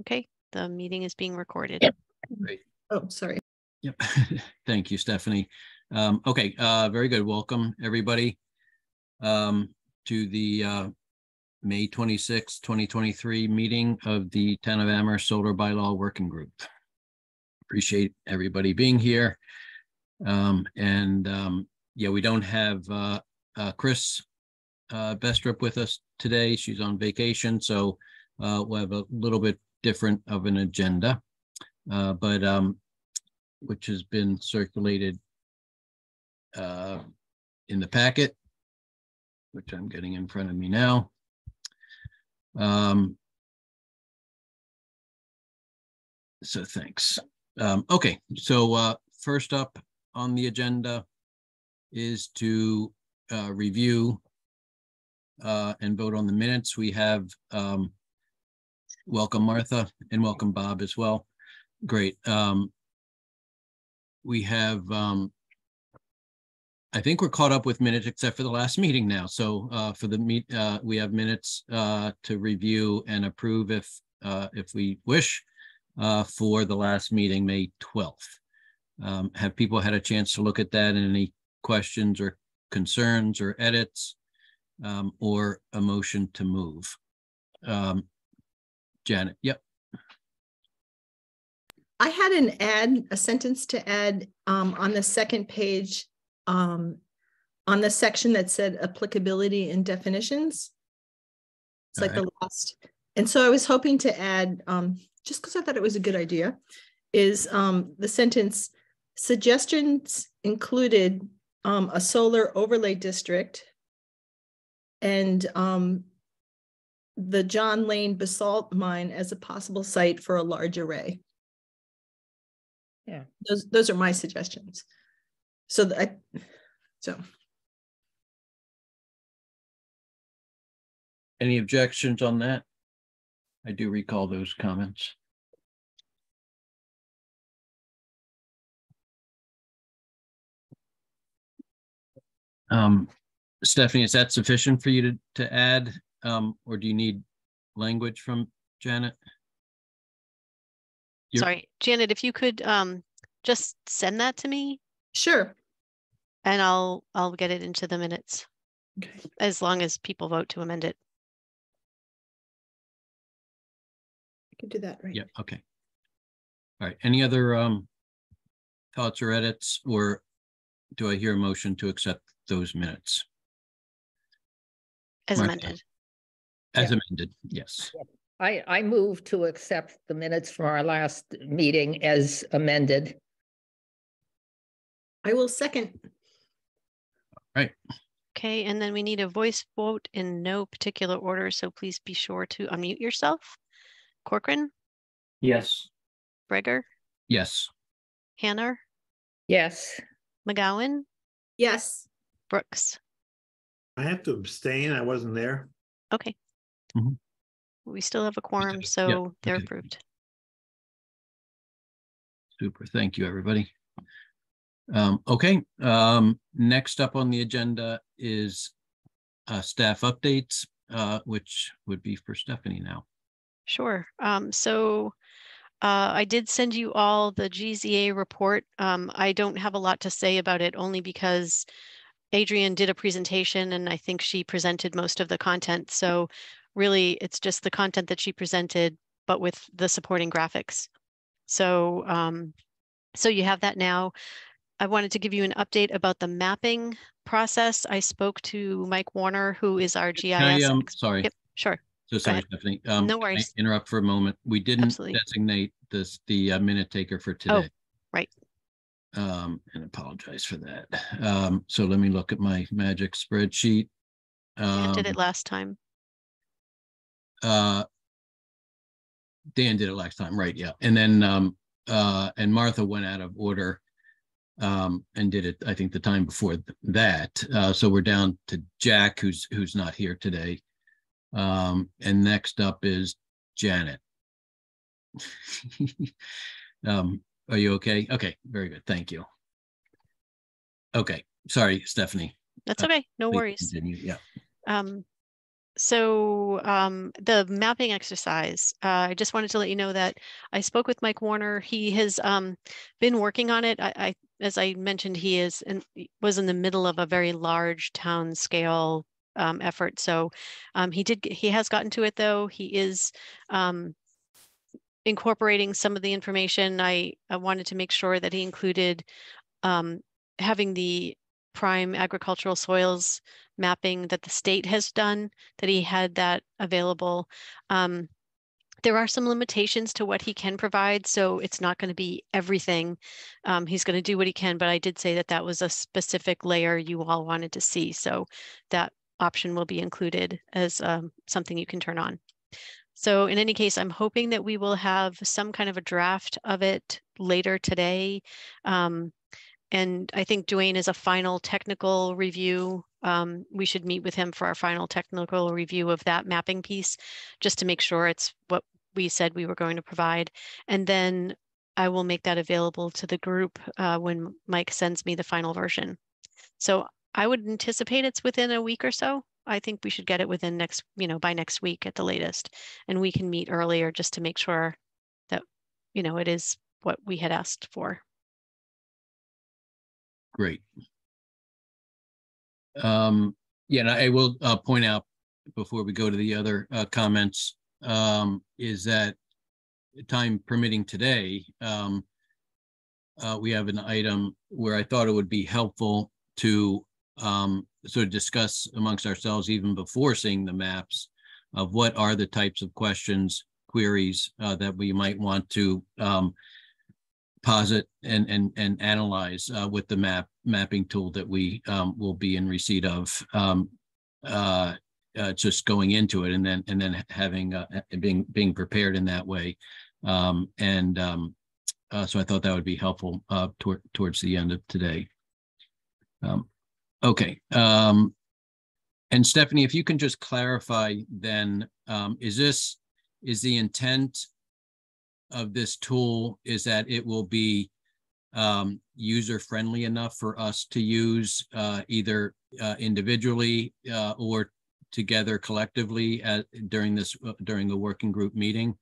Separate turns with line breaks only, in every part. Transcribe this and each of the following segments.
Okay, the meeting is being recorded.
Yep.
Oh, sorry.
Yep. Thank you, Stephanie. Um, okay, uh, very good. Welcome, everybody. Um, to the uh, May 26, 2023 meeting of the Town of Amherst Solar Bylaw Working Group. Appreciate everybody being here. Um, and um, yeah, we don't have uh, uh, Chris uh, Brestrup with us today. She's on vacation, so uh, we'll have a little bit different of an agenda. Uh, but um, which has been circulated uh, in the packet, which I'm getting in front of me now. Um, so thanks. Um, okay, so uh, first up on the agenda is to uh, review uh, and vote on the minutes. We have um, welcome Martha and welcome Bob as well. Great. Um, we have um, I think we're caught up with minutes except for the last meeting now. So uh, for the meet, uh, we have minutes uh, to review and approve if uh, if we wish uh, for the last meeting, May 12th. Um, have people had a chance to look at that and any questions or concerns or edits um, or a motion to move? Um, Janet, yep.
I had an add, a sentence to add um, on the second page um, on the section that said applicability and definitions. It's like the last. And so I was hoping to add, um, just because I thought it was a good idea, is um, the sentence suggestions included um, a solar overlay district and um, the John Lane basalt mine as a possible site for a large array.
Yeah.
Those, those are my suggestions. So that, so
Any objections on that? I do recall those comments. Um, Stephanie, is that sufficient for you to, to add, um, or do you need language from Janet? You're-
Sorry, Janet, if you could um, just send that to me
sure.
and I'll, I'll get it into the minutes
Okay.
as long as people vote to amend it.
I could do that right.
Yeah, okay. All right, any other um thoughts or edits, or do I hear a motion to accept those minutes
As
Martha.
amended.
As amended? Yes,
I, I move to accept the minutes from our last meeting as amended.
I will second.
Okay, and then we need a voice vote in no particular order, so please be sure to unmute yourself. Corcoran,
Yes.
Breger,
yes,
Hanner,
Yes,
McGowan,
Yes.
Brooks.
I have to abstain. I wasn't there.
Okay.
Mhm.
We still have a quorum, so they're
okay.
approved.
super, thank you, everybody. Um, okay, um, next up on the agenda is uh staff updates, uh, which would be for Stephanie now.
Sure. Um, so uh, I did send you all the GZA report. Um, I don't have a lot to say about it only because Adrian did a presentation and I think she presented most of the content. So really, it's just the content that she presented, but with the supporting graphics. So um, so you have that now. I wanted to give you an update about the mapping process. I spoke to Mike Warner, who is our
Can I,
GIS.
um, sorry,
Yep, sure.
so sorry. Stephanie. Um,
No
I
worries.
Interrupt for a moment. We didn't
Absolutely.
designate this, the uh, minute taker for today.
Oh, right.
Um, and apologize for that. Um, so let me look at my magic spreadsheet.
Dan did
Um,
it last time.
Uh, Dan did it last time, right? Yeah. And then, um, uh, and Martha went out of order. Um, and did it, I think the time before th- that. Uh, so we're down to Jack, who's, who's not here today. Um, and next up is Janet. Um, are you okay? Okay, very good. Thank you. Okay, sorry, Stephanie.
That's
uh,
okay. No
please
worries.
continue. Yeah.
Um, so um, the mapping exercise, uh, I just wanted to let you know that I spoke with Mike Warner. He has um, been working on it. I, I, as I mentioned, he is in, was in the middle of a very large town scale um, effort. So um, he did he has gotten to it though. He is um, incorporating some of the information. I, I wanted to make sure that he included um, having the prime agricultural soils mapping that the state has done, that he had that available. Um, there are some limitations to what he can provide, so it's not going to be everything. Um, he's going to do what he can, but I did say that that was a specific layer you all wanted to see, so that option will be included as um, something you can turn on. So in any case, I'm hoping that we will have some kind of a draft of it later today. Um, and I think Dwayne is a final technical review um, we should meet with him for our final technical review of that mapping piece, just to make sure it's what we said we were going to provide. And then I will make that available to the group uh, when Mike sends me the final version. So I would anticipate it's within a week or so. I think we should get it within next, you know, by next week at the latest. And we can meet earlier just to make sure that, you know, it is what we had asked for.
Great. Um, yeah, and I will uh, point out before we go to the other uh, comments um, is that time permitting today, um, uh, we have an item where I thought it would be helpful to um, sort of discuss amongst ourselves even before seeing the maps of what are the types of questions, queries uh, that we might want to um, posit and and and analyze uh, with the map mapping tool that we um, will be in receipt of. Um, uh, uh, just going into it and then and then having uh, being being prepared in that way, um, and um, uh, so I thought that would be helpful uh, toward, towards the end of today. Um, okay, um, and Stephanie, if you can just clarify, then is this is the intent of this tool is that it will be um, user friendly enough for us to use uh, either uh, individually uh, or together collectively at, during this uh, during a working group meeting.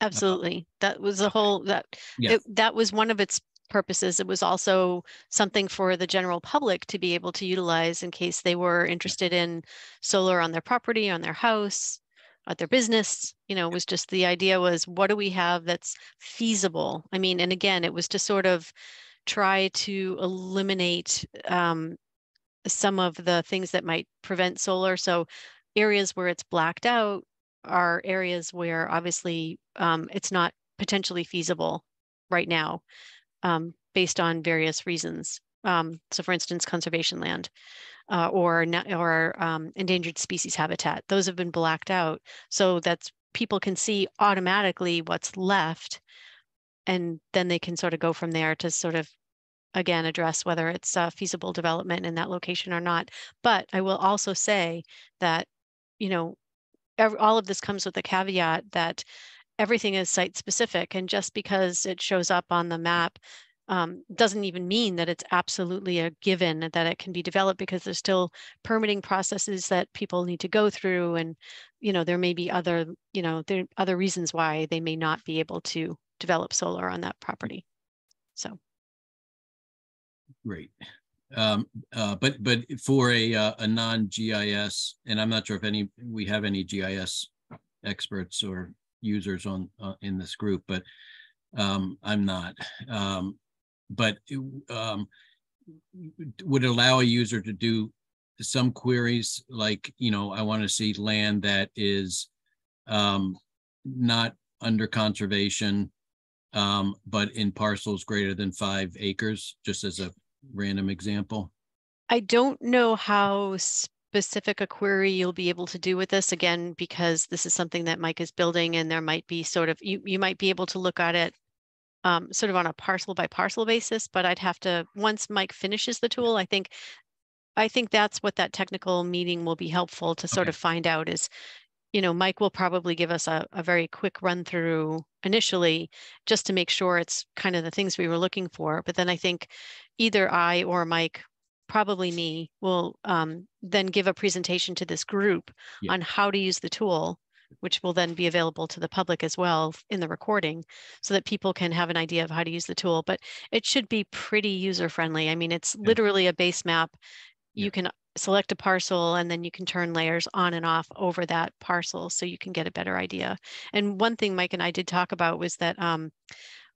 Absolutely. That was the whole that
Yeah.
it, that was one of its purposes. It was also something for the general public to be able to utilize in case they were interested in solar on their property, on their house, at their business. You know, it was just the idea was what do we have that's feasible? I mean, and again, it was to sort of try to eliminate um, some of the things that might prevent solar. So areas where it's blacked out are areas where obviously um, it's not potentially feasible right now um, based on various reasons. Um, so for instance, conservation land uh, or, or um, endangered species habitat, those have been blacked out. So that people can see automatically what's left and then they can sort of go from there to sort of again address whether it's a feasible development in that location or not. But I will also say that, you know, every, all of this comes with a caveat that everything is site specific and just because it shows up on the map um, doesn't even mean that it's absolutely a given that it can be developed because there's still permitting processes that people need to go through and you know there may be other you know there are other reasons why they may not be able to develop solar on that property so
Great. Um, uh, but but for a uh, a non GIS, and I'm not sure if any we have any GIS experts or users on uh, in this group, but um, I'm not. Um, but um, would allow a user to do some queries like you know I want to see land that is um, not under conservation um, but in parcels greater than five acres, just as a random example.
I don't know how specific a query you'll be able to do with this again, because this is something that Mike is building and there might be sort of, you, you might be able to look at it um, sort of on a parcel by parcel basis, but I'd have to, once Mike finishes the tool, I think, I think that's what that technical meeting will be helpful to sort
Okay.
of find out is, you know, Mike will probably give us a, a very quick run through initially, just to make sure it's kind of the things we were looking for. But then I think either I or Mike probably me, will um, then give a presentation to this group
Yeah.
on how to use the tool, which will then be available to the public as well in the recording, so that people can have an idea of how to use the tool. But it should be pretty user friendly. I mean, it's literally a base map.
Yeah.
You can select a parcel and then you can turn layers on and off over that parcel so you can get a better idea. And one thing Mike and I did talk about was that um,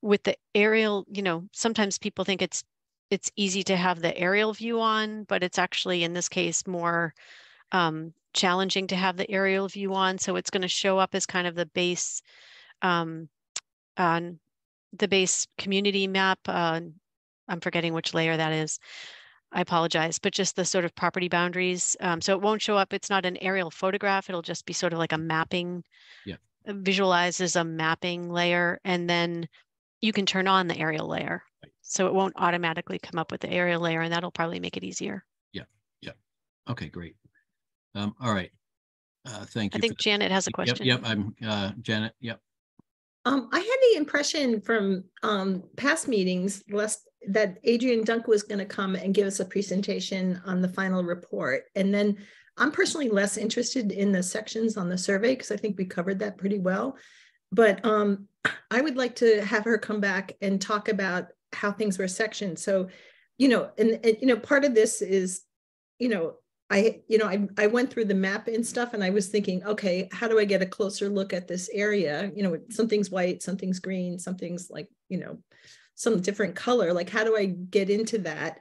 with the aerial, you know, sometimes people think it's it's easy to have the aerial view on, but it's actually in this case more um, challenging to have the aerial view on. So it's going to show up as kind of the base um, on the base community map. Uh, I'm forgetting which layer that is. I apologize, but just the sort of property boundaries. Um, so it won't show up. It's not an aerial photograph. It'll just be sort of like a mapping.
Yeah.
uh, Visualizes a mapping layer, and then you can turn on the aerial layer.
Right.
So it won't automatically come up with the aerial layer, and that'll probably make it easier. Yeah. Yeah.
Okay, great. Um, all right. Uh, thank you.
I
for
think
that.
Janet has a
Yep,
question.
Yep, I'm, uh, Janet, yep.
Um, I had the impression from um past meetings last that Adrian Dunk was going to come and give us a presentation on the final report. And then I'm personally less interested in the sections on the survey because I think we covered that pretty well. But um, I would like to have her come back and talk about how things were sectioned. So, you know, and, and you know, part of this is, you know, I, you know, I, I went through the map and stuff and I was thinking, okay, how do I get a closer look at this area? You know, something's white, something's green, something's like, you know, some different color. Like, how do I get into that?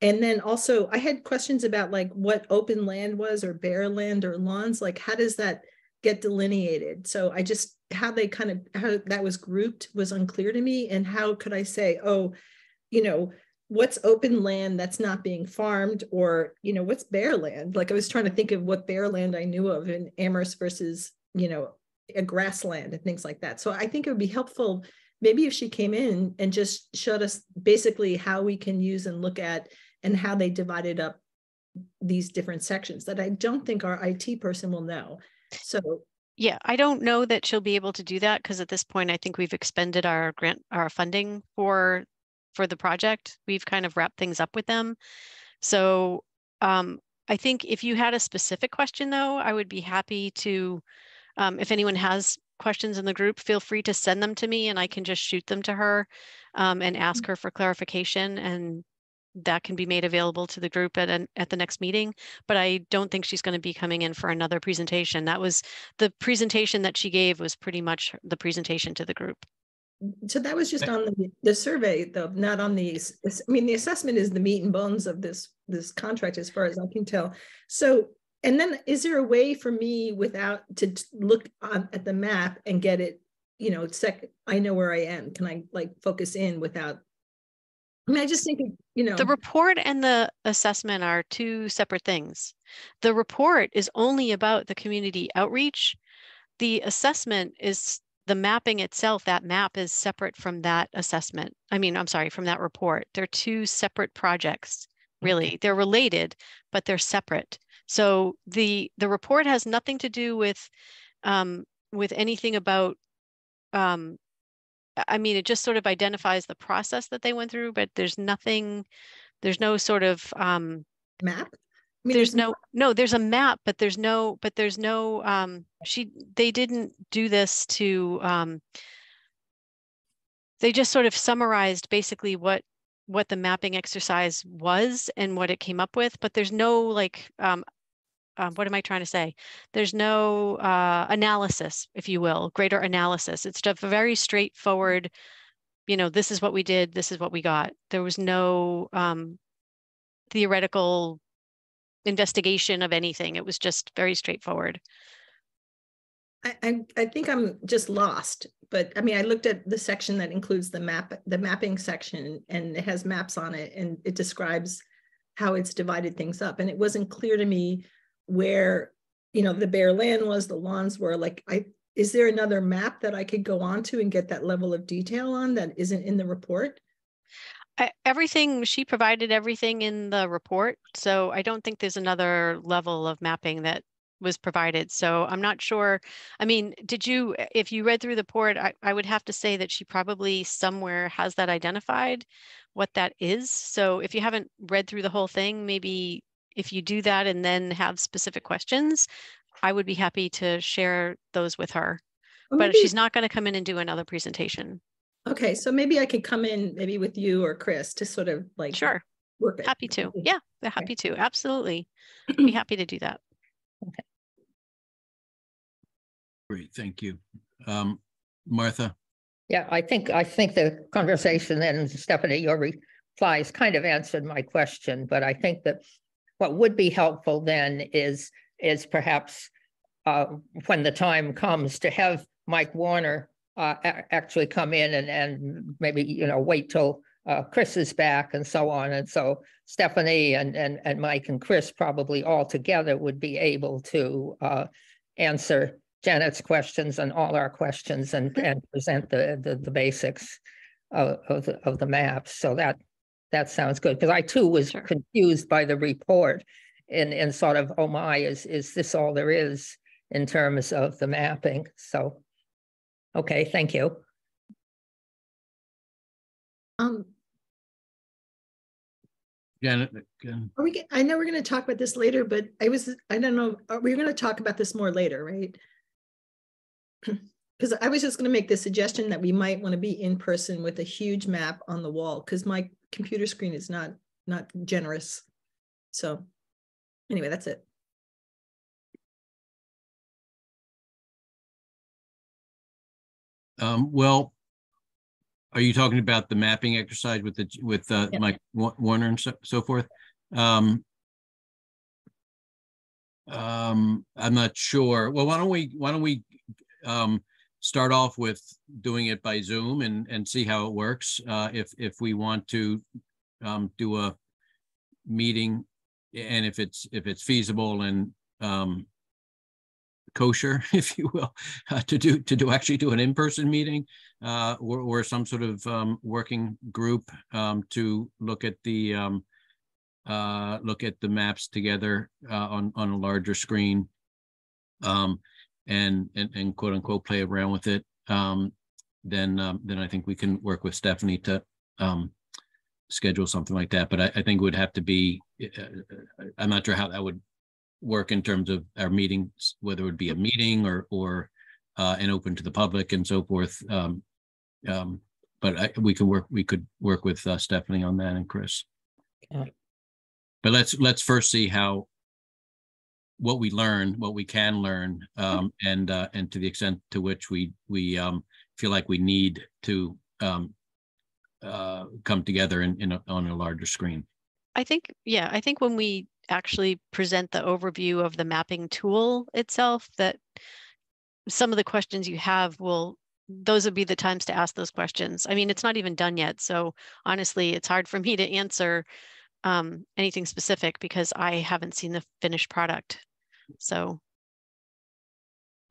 And then also I had questions about like what open land was or bare land or lawns, like how does that get delineated? So I just, how they kind of, how that was grouped was unclear to me. And how could I say, oh, you know, what's open land that's not being farmed or you know what's bare land? Like i was trying to think of what bare land i knew of in amherst versus you know a grassland and things like that. So i think it would be helpful maybe if she came in and just showed us basically how we can use and look at and how they divided up these different sections that i don't think our it person will know. So
Yeah, I don't know that she'll be able to do that because at this point, I think we've expended our grant, our funding for for the project. We've kind of wrapped things up with them. So um, I think if you had a specific question though, I would be happy to, um, if anyone has questions in the group, feel free to send them to me and I can just shoot them to her um, and ask her for clarification and that can be made available to the group at an, at the next meeting. But I don't think she's going to be coming in for another presentation. That was the presentation that she gave was pretty much the presentation to the group.
So that was just on the, the survey though not on the s- s- i mean the assessment is the meat and bones of this this contract as far as i can tell so and then is there a way for me without to look on, at the map and get it you know sec i know where i am can i like focus in without i mean i just think you know
The report and the assessment are two separate things. The report is only about the community outreach. The assessment is the mapping itself. That map is separate from that assessment. I mean, I'm sorry, from that report. They're two separate projects, really. They're related, but they're separate. So the the report has nothing to do with um, with anything about um, I- mean, it just sort of identifies the process that they went through, but there's nothing, there's no sort of, um,
map mean,
there's no, no, there's a map, but there's no, but there's no, um, she, they didn't do this to, um, they just sort of summarized basically what, what the mapping exercise was and what it came up with, but there's no like, um, um, what am I trying to say? There's no uh, analysis, if you will, greater analysis. It's just a very straightforward, you know, this is what we did, this is what we got. There was no um, theoretical investigation of anything. It was just very straightforward.
I, I, think I'm just lost, but I mean, I looked at the section that includes the map, the mapping section, and it has maps on it, and it describes how it's divided things up, and it wasn't clear to me where, you know, the bare land was, the lawns were, like, I, is there another map that I could go on to and get that level of detail on that isn't in the report?
Everything, she provided everything in the report. So I don't think there's another level of mapping that was provided. So I'm not sure. I mean, did you, if you read through the report, I, I would have to say that she probably somewhere has that identified, what that is. So if you haven't read through the whole thing, maybe if you do that and then have specific questions, I would be happy to share those with her. But she's not going to come in and do another presentation.
Okay, so maybe I could come in maybe with you or Chris to sort of like.
Sure,
Work it.
happy to. Yeah, they're happy to. Absolutely. Be happy to do that. Okay.
Great, thank you. Um, Martha,
Yeah, I think, I think the conversation and Stephanie, your replies kind of answered my question, but I think that what would be helpful then is, is perhaps uh, when the time comes to have Mike Warner uh, actually come in and, and maybe, you know, wait till uh, Chris is back and so on. And so Stephanie and, and, and Mike and Chris probably all together would be able to uh, answer Janet's questions and all our questions and, and present the, the, the basics of, of, the, of the maps. So that, that sounds good. Because I too was
Sure.
confused by the report and, and sort of, oh my, is, is this all there is in terms of the mapping? So, okay, thank you.
Um,
Janet, again,
are we, get- I know we're gonna talk about this later, but I was, I don't know, are we gonna talk about this more later, right? Because I was just gonna make the suggestion that we might want to be in person with a huge map on the wall, because my computer screen is not, not generous. So, anyway, that's it.
Um, well, are you talking about the mapping exercise with the, with, uh. Mike Warner and so, so forth? Um, um, I'm not sure. Well, why don't we, why don't we, um, start off with doing it by Zoom and, and see how it works? Uh, if, if we want to, um, do a meeting and if it's, if it's feasible and, um, kosher, if you will, uh, to do, to do, actually do an in-person meeting, uh, or, or some sort of, um, working group, um, to look at the, um, uh, look at the maps together, uh, on, on a larger screen. Um, and, and, and quote unquote, play around with it. Um, then, um, then I think we can work with Stephanie to, schedule something like that, but I, I think would have to be, uh, uh, I'm not sure how that would work in terms of our meetings, whether it would be a meeting or, or, uh, and open to the public and so forth. Um, um, but I, we can work, we could work with uh, Stephanie on that and Chris.
Yeah.
But let's, let's first see how, what we learn, what we can learn, um, and, uh, and to the extent to which we, we, um, feel like we need to, um, uh, come together in, in, a- on a larger screen.
I think, yeah, I think when we actually present the overview of the mapping tool itself, that some of the questions you have will, those would be the times to ask those questions. I mean, it's not even done yet. So honestly, it's hard for me to answer um, anything specific because I haven't seen the finished product. So,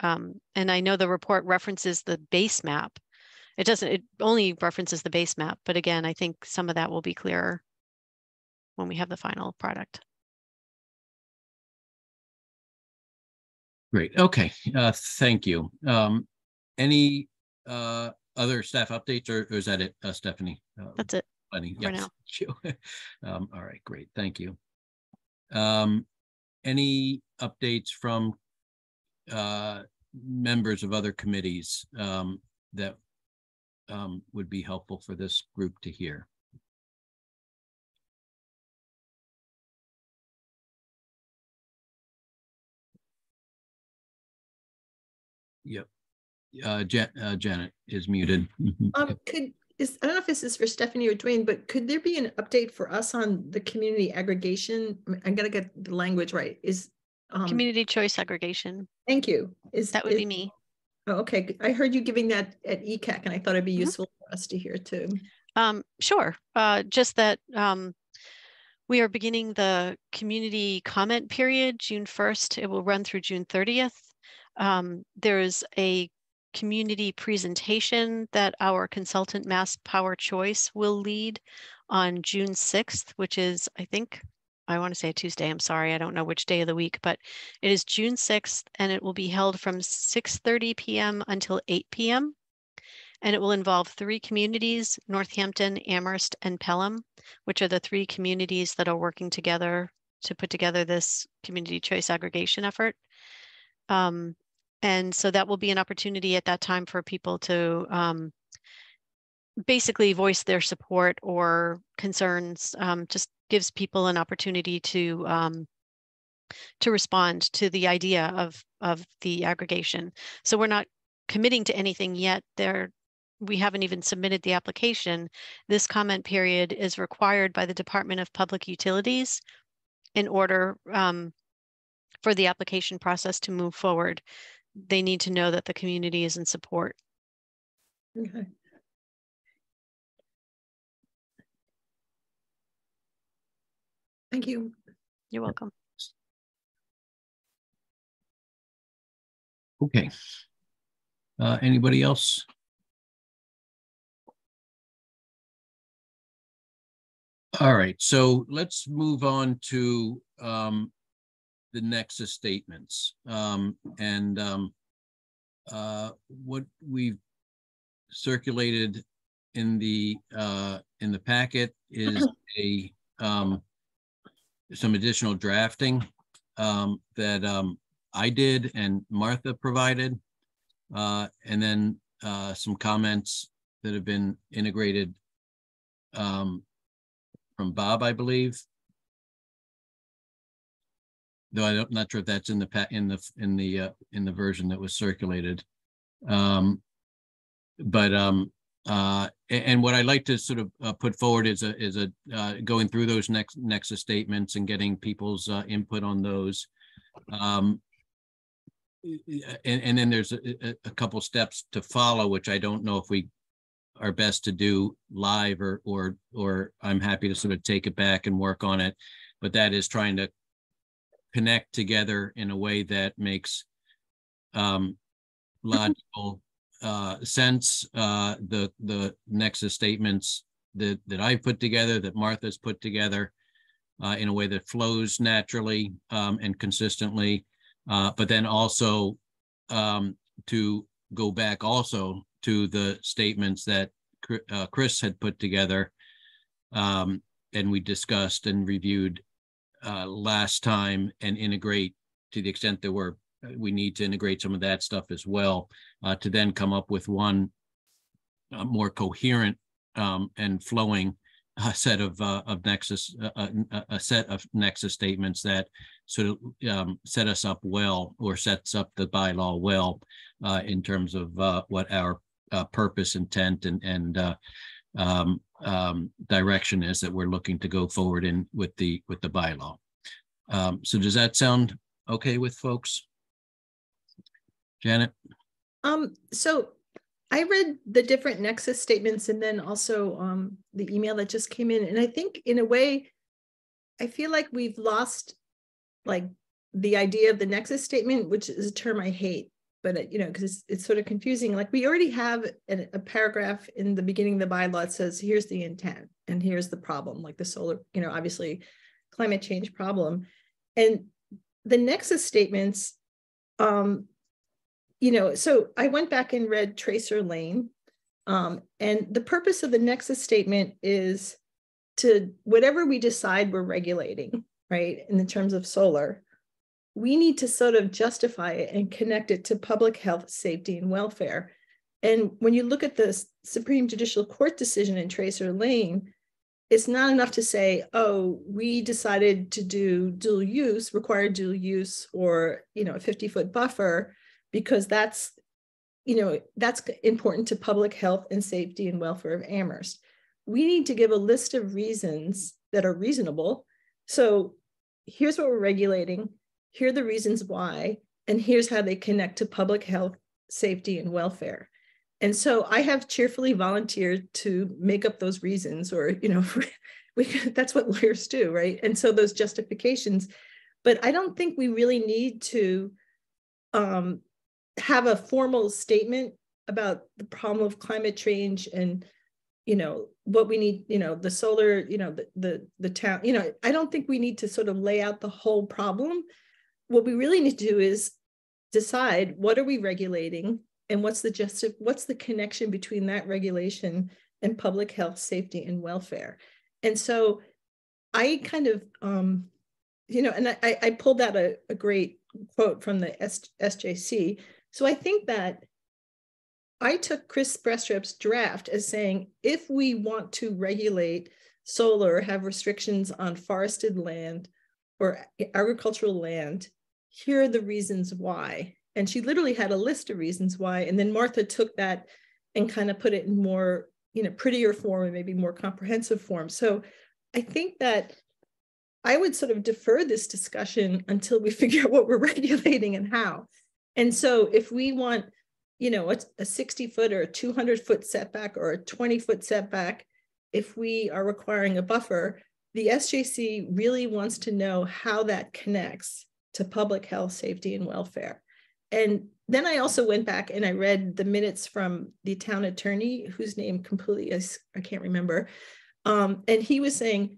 um, and I know the report references the base map. It doesn't, it only references the base map, but again, I think some of that will be clearer when we have the final product.
Great, okay, uh, thank you. Um, any, uh, other staff updates or or is that it, uh, Stephanie? Uh,
That's it.
Plenty,
for
yes.
now.
thank you. Um, all right, great, thank you. Um, any updates from uh, members of other committees um, that um, would be helpful for this group to hear? Uh, Jan- uh, Janet is muted.
Um, could, is, I don't know if this is for Stephanie or Dwayne, but could there be an update for us on the community aggregation? I'm I gotta get the language right, is, um,
Community choice aggregation.
thank you. Is
That would be me.
Oh, okay. I heard you giving that at ECAC and I thought it'd be
Mhm.
useful for us to hear too.
Um, sure. Uh, just that um, we are beginning the community comment period June 1st. It will run through June 30th. Um, there is a community presentation that our consultant Mass Power Choice will lead on June 6th, which is, I think, I want to say Tuesday. I'm sorry. I don't know which day of the week, but it is June 6th and it will be held from 6:30 p.m. until 8 p.m. And it will involve three communities, Northampton, Amherst, and Pelham, which are the three communities that are working together to put together this community choice aggregation effort. Um, and so that will be an opportunity at that time for people to um, basically voice their support or concerns, um, just gives people an opportunity to um, to respond to the idea of of the aggregation. So we're not committing to anything yet. There, we haven't even submitted the application. This comment period is required by the Department of Public Utilities in order um, for the application process to move forward they need to know that the community is in support.
Okay. Thank you.
You're welcome.
Okay. Uh, anybody else? All right, so let's move on to um, the nexus statements. Um, and um, uh, what we've circulated in the uh, in the packet is a um, some additional drafting um, that um, I did and Martha provided, uh, and then uh, some comments that have been integrated um, from Bob, I believe, though I'm not sure if that's in the in the in the uh, in the version that was circulated. Um, but um, uh, and what I'd like to sort of uh, put forward is a is a uh, going through those next nexus statements and getting people's uh, input on those. Um, and, and then there's a, a couple steps to follow, which I don't know if we are best to do live or or or I'm happy to sort of take it back and work on it. But that is trying to connect together in a way that makes um, logical uh, sense. Uh, the the nexus statements that that I put together, that Martha's put together, uh, in a way that flows naturally um, and consistently, uh, but then also um, to go back also to the statements that uh, Chris had put together, um, and we discussed and reviewed uh, last time and integrate to the extent that we're we need to integrate some of that stuff as well uh, to then come up with one uh, more coherent um, and flowing uh, set of uh, of nexus uh, uh, a set of nexus statements that sort of um, set us up well or sets up the bylaw well in terms of what our purpose intent and and um, um, direction is that we're looking to go forward in with the with the bylaw. Um, so does that sound okay with folks? Janet?
Um, so I read the different Nexus statements and then also um, the email that just came in. And I think in a way, I feel like we've lost like the idea of the Nexus statement, which is a term I hate but it, you know, because it's, it's sort of confusing. Like we already have a, a, paragraph in the beginning of the bylaw that says, here's the intent and here's the problem, like the solar, you know, obviously climate change problem. And the nexus statements, um, you know, so I went back and read Tracer Lane. Um, and the purpose of the nexus statement is to whatever we decide we're regulating, right, in the terms of solar, we need to sort of justify it and connect it to public health, safety, and welfare. And when you look at the Supreme Judicial Court decision in Tracer Lane, it's not enough to say, oh, we decided to do dual use, require dual use, or you know, a 50 foot buffer, because that's you know that's important to public health and safety and welfare of Amherst. We need to give a list of reasons that are reasonable. So here's what we're regulating here are the reasons why, and here's how they connect to public health, safety, and welfare. And so I have cheerfully volunteered to make up those reasons, or, you know, we, that's what lawyers do, right? And so those justifications, but I don't think we really need to um, have a formal statement about the problem of climate change and you know, what we need, you know, the solar, you know, the, the, the town, you know, I don't think we need to sort of lay out the whole problem. What we really need to do is decide what are we regulating and what's the just what's the connection between that regulation and public health, safety, and welfare. And so I kind of, um, you know, and I, I pulled out a, a great quote from the S, SJC. So I think that I took Chris Brestrup's draft as saying if we want to regulate solar, have restrictions on forested land or agricultural land, here are the reasons why. And she literally had a list of reasons why. And then Martha took that and kind of put it in more, you know, prettier form and maybe more comprehensive form. So I think that I would sort of defer this discussion until we figure out what we're regulating and how. And so if we want, you know, a, a 60 foot or a 200 foot setback or a 20 foot setback, if we are requiring a buffer, the SJC really wants to know how that connects to public health, safety, and welfare. And then I also went back and I read the minutes from the town attorney, whose name completely is, I can't remember. Um, and he was saying,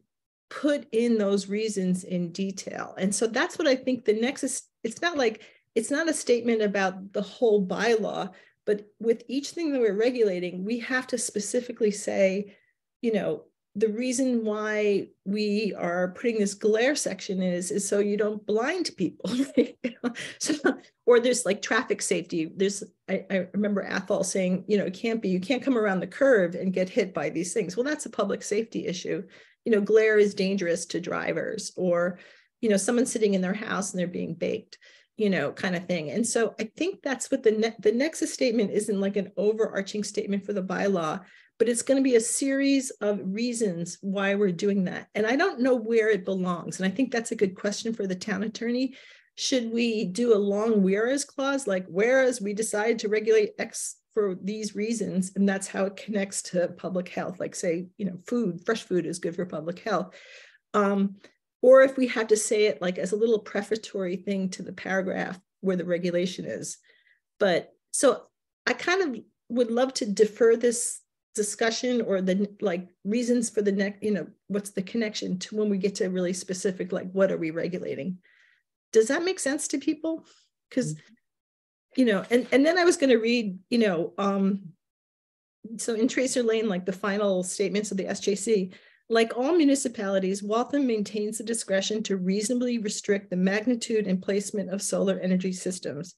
put in those reasons in detail. And so that's what I think the nexus, it's not like, it's not a statement about the whole bylaw, but with each thing that we're regulating, we have to specifically say, you know, the reason why we are putting this glare section is is so you don't blind people so or there's like traffic safety. There's I, I, remember athol saying you know it can't be you can't come around the curve and get hit by these things. Well that's a public safety issue. You know glare is dangerous to drivers or you know someone sitting in their house and they're being baked you know kind of thing. And so i think that's what the ne- the nexus statement isn't like an overarching statement for the bylaw but it's going to be a series of reasons why we're doing that. And I don't know where it belongs. And I think that's a good question for the town attorney. Should we do a long whereas clause, like whereas we decide to regulate X for these reasons, and that's how it connects to public health, like say, you know, food, fresh food is good for public health. Um, or if we have to say it like as a little prefatory thing to the paragraph where the regulation is. But so I kind of would love to defer this discussion or the like reasons for the next you know what's the connection to when we get to really specific like what are we regulating? Does that make sense to people? Because mm-hmm. you know and and then i was going to read you know um so in tracer lane like the final statements of the sjc like all municipalities waltham maintains the discretion to reasonably restrict the magnitude and placement of solar energy systems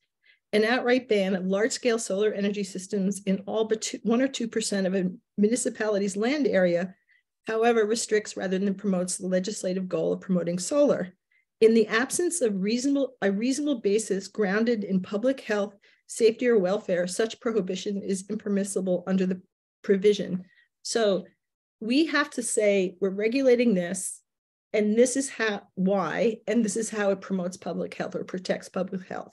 an outright ban of large-scale solar energy systems in all but two, one or 2% of a municipality's land area, however, restricts rather than promotes the legislative goal of promoting solar. In the absence of reasonable, a reasonable basis grounded in public health, safety, or welfare, such prohibition is impermissible under the provision. So we have to say we're regulating this, and this is how why, and this is how it promotes public health or protects public health.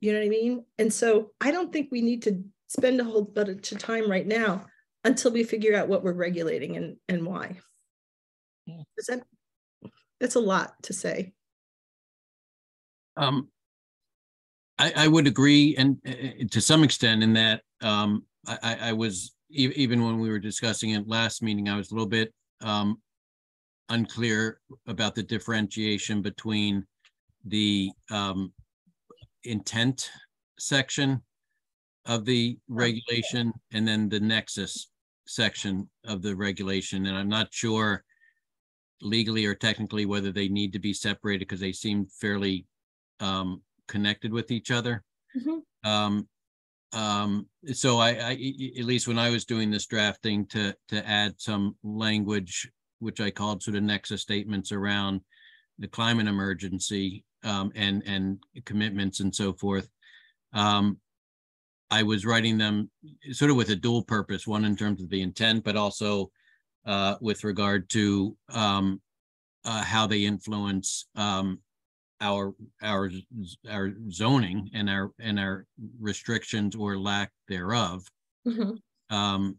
You know what I mean? And so I don't think we need to spend a whole lot of time right now until we figure out what we're regulating and, and why. Is that that's a lot to say.
Um, I, I would agree, and uh, to some extent, in that um, I, I was e even when we were discussing it last meeting, I was a little bit um, unclear about the differentiation between the um, intent section of the regulation and then the nexus section of the regulation. And I'm not sure legally or technically whether they need to be separated because they seem fairly um, connected with each other. Mm-hmm. Um, um, so I, I, at least when I was doing this drafting to to add some language, which I called sort of nexus statements around the climate emergency um, and and commitments and so forth. Um, I was writing them sort of with a dual purpose, one in terms of the intent, but also uh, with regard to um, uh, how they influence um, our our our zoning and our and our restrictions or lack thereof. Mm-hmm. Um,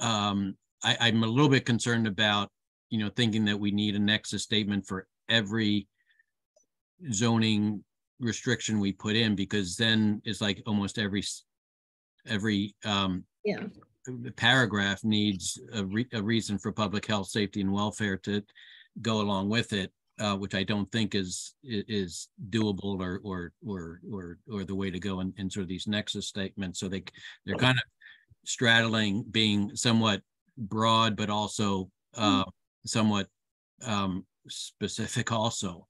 um, I, I'm a little bit concerned about you know thinking that we need a nexus statement for every zoning restriction we put in because then it's like almost every every um
yeah
paragraph needs a, re- a reason for public health, safety, and welfare to go along with it, uh, which I don't think is i- is doable or or or or or the way to go in, in sort of these nexus statements. So they they're kind of straddling being somewhat broad, but also uh, somewhat um, specific also.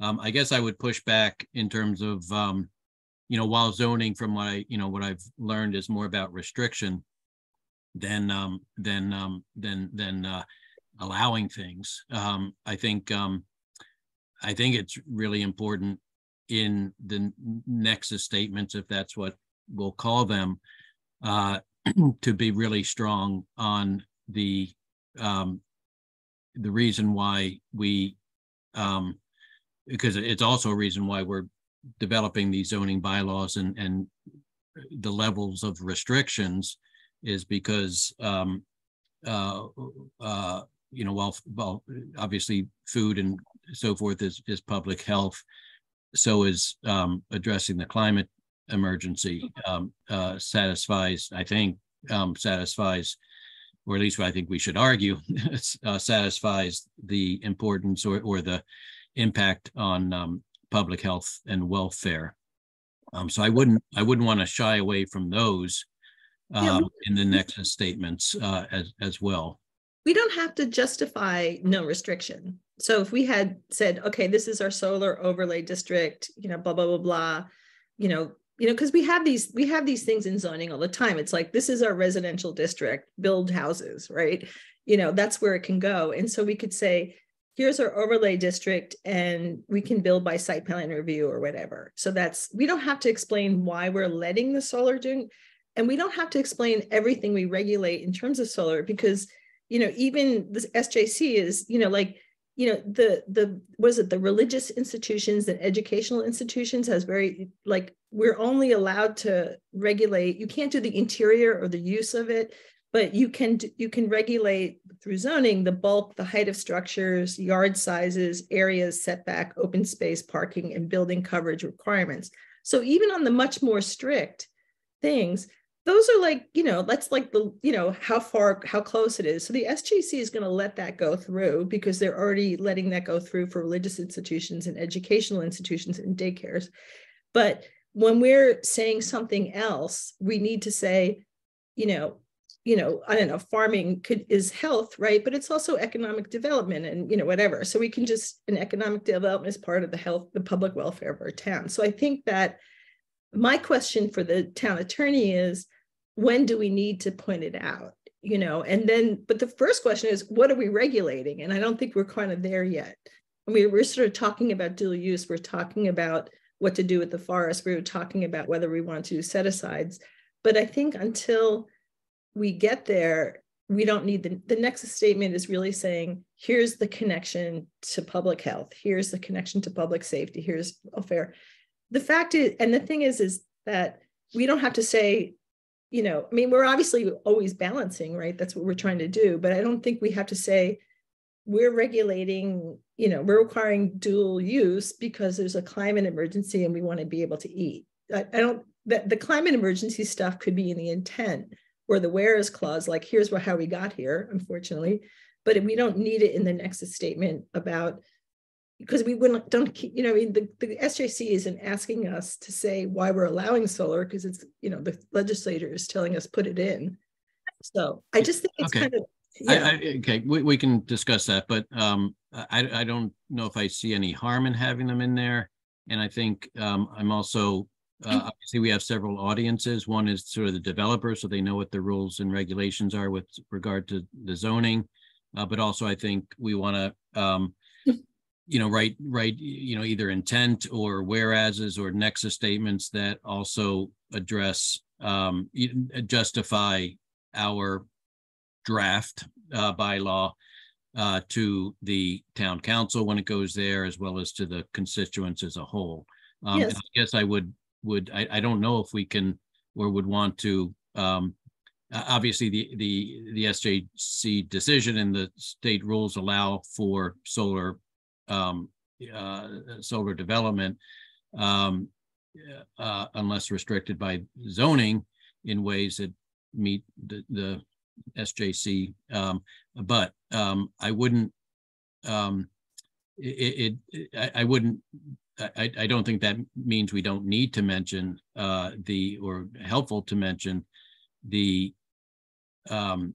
Um, I guess I would push back in terms of um, you know, while zoning from what I, you know, what I've learned is more about restriction than um than um than than uh allowing things. Um I think um I think it's really important in the nexus statements, if that's what we'll call them, uh to be really strong on the um the reason why we um because it's also a reason why we're developing these zoning bylaws and, and the levels of restrictions is because, um, uh, uh, you know, well, well, obviously food and so forth is, is public health. So is, um, addressing the climate emergency, um, uh, satisfies, I think, um, satisfies, or at least I think we should argue, uh, satisfies the importance or, or the impact on, um, public health and welfare. Um, so I wouldn't, I wouldn't want to shy away from those
Yeah,
um, in the next statements uh, as, as well.
we don't have to justify no restriction. So if we had said, okay, this is our solar overlay district, you know, blah, blah, blah, blah, you know, you know, because we have these, we have these things in zoning all the time. It's like, this is our residential district, build houses, right? You know, that's where it can go. And so we could say, here's our overlay district and we can build by site plan review or whatever. So that's, we don't have to explain why we're letting the solar do. And we don't have to explain everything we regulate in terms of solar because you know even this sjc is you know like you know the the was it the religious institutions and educational institutions has very like we're only allowed to regulate you can't do the interior or the use of it but you can you can regulate through zoning the bulk the height of structures yard sizes areas setback open space parking and building coverage requirements. So even on the much more strict things those are like you know that's like the you know how far how close it is. So the SJC is going to let that go through because they're already letting that go through for religious institutions and educational institutions and daycares. But when we're saying something else we need to say you know you know i don't know farming could is health right? But it's also economic development and you know whatever. So we can just an economic development is part of the health the public welfare of our town. So i think that my question for the town attorney is when do we need to point it out you know? And then but the first question is what are we regulating? And i don't think we're kind of there yet. I mean we're sort of talking about dual use. We're talking about what to do with the forest. We were talking about whether we want to do set asides. But i think until we get there we don't need the, the nexus statement is really saying here's the connection to public health. Here's the connection to public safety. Here's welfare. The fact is and the thing is is that we don't have to say you know i mean we're obviously always balancing right? That's what we're trying to do. But i don't think we have to say we're regulating you know we're requiring dual use because there's a climate emergency and we want to be able to eat. I, I don't that the climate emergency stuff could be in the intent or the whereas clause like here's what, how we got here unfortunately but we don't need it in the nexus statement about because we wouldn't don't keep- you know I mean the, the SJC isn't asking us to say why we're allowing solar because it's you know the legislator is telling us put it in. So I just think it's
Okay.
kind of
I. I, okay, we, we can discuss that, but um, I, I don't know if I see any harm in having them in there. And I think um, I'm also, uh, obviously, we have several audiences. One is sort of the developers, so they know what the rules and regulations are with regard to the zoning. Uh, but also, I think we want to, um, you know, write, write, you know, either intent or whereases or nexus statements that also address, um, e- justify our draft uh, bylaw uh, to the town council when it goes there, as well as to the constituents as a whole. Um,
Yes.
I guess I would, would, I, I don't know if we can, or would want to, um, obviously, the, the, the SJC decision and the state rules allow for solar, um, uh, solar development, um, uh, unless restricted by zoning in ways that meet the, the SJC. Um, but, um, I wouldn't, um, it, it, I, I wouldn't, I, I don't think that means we don't need to mention, uh, the, or helpful to mention the, um,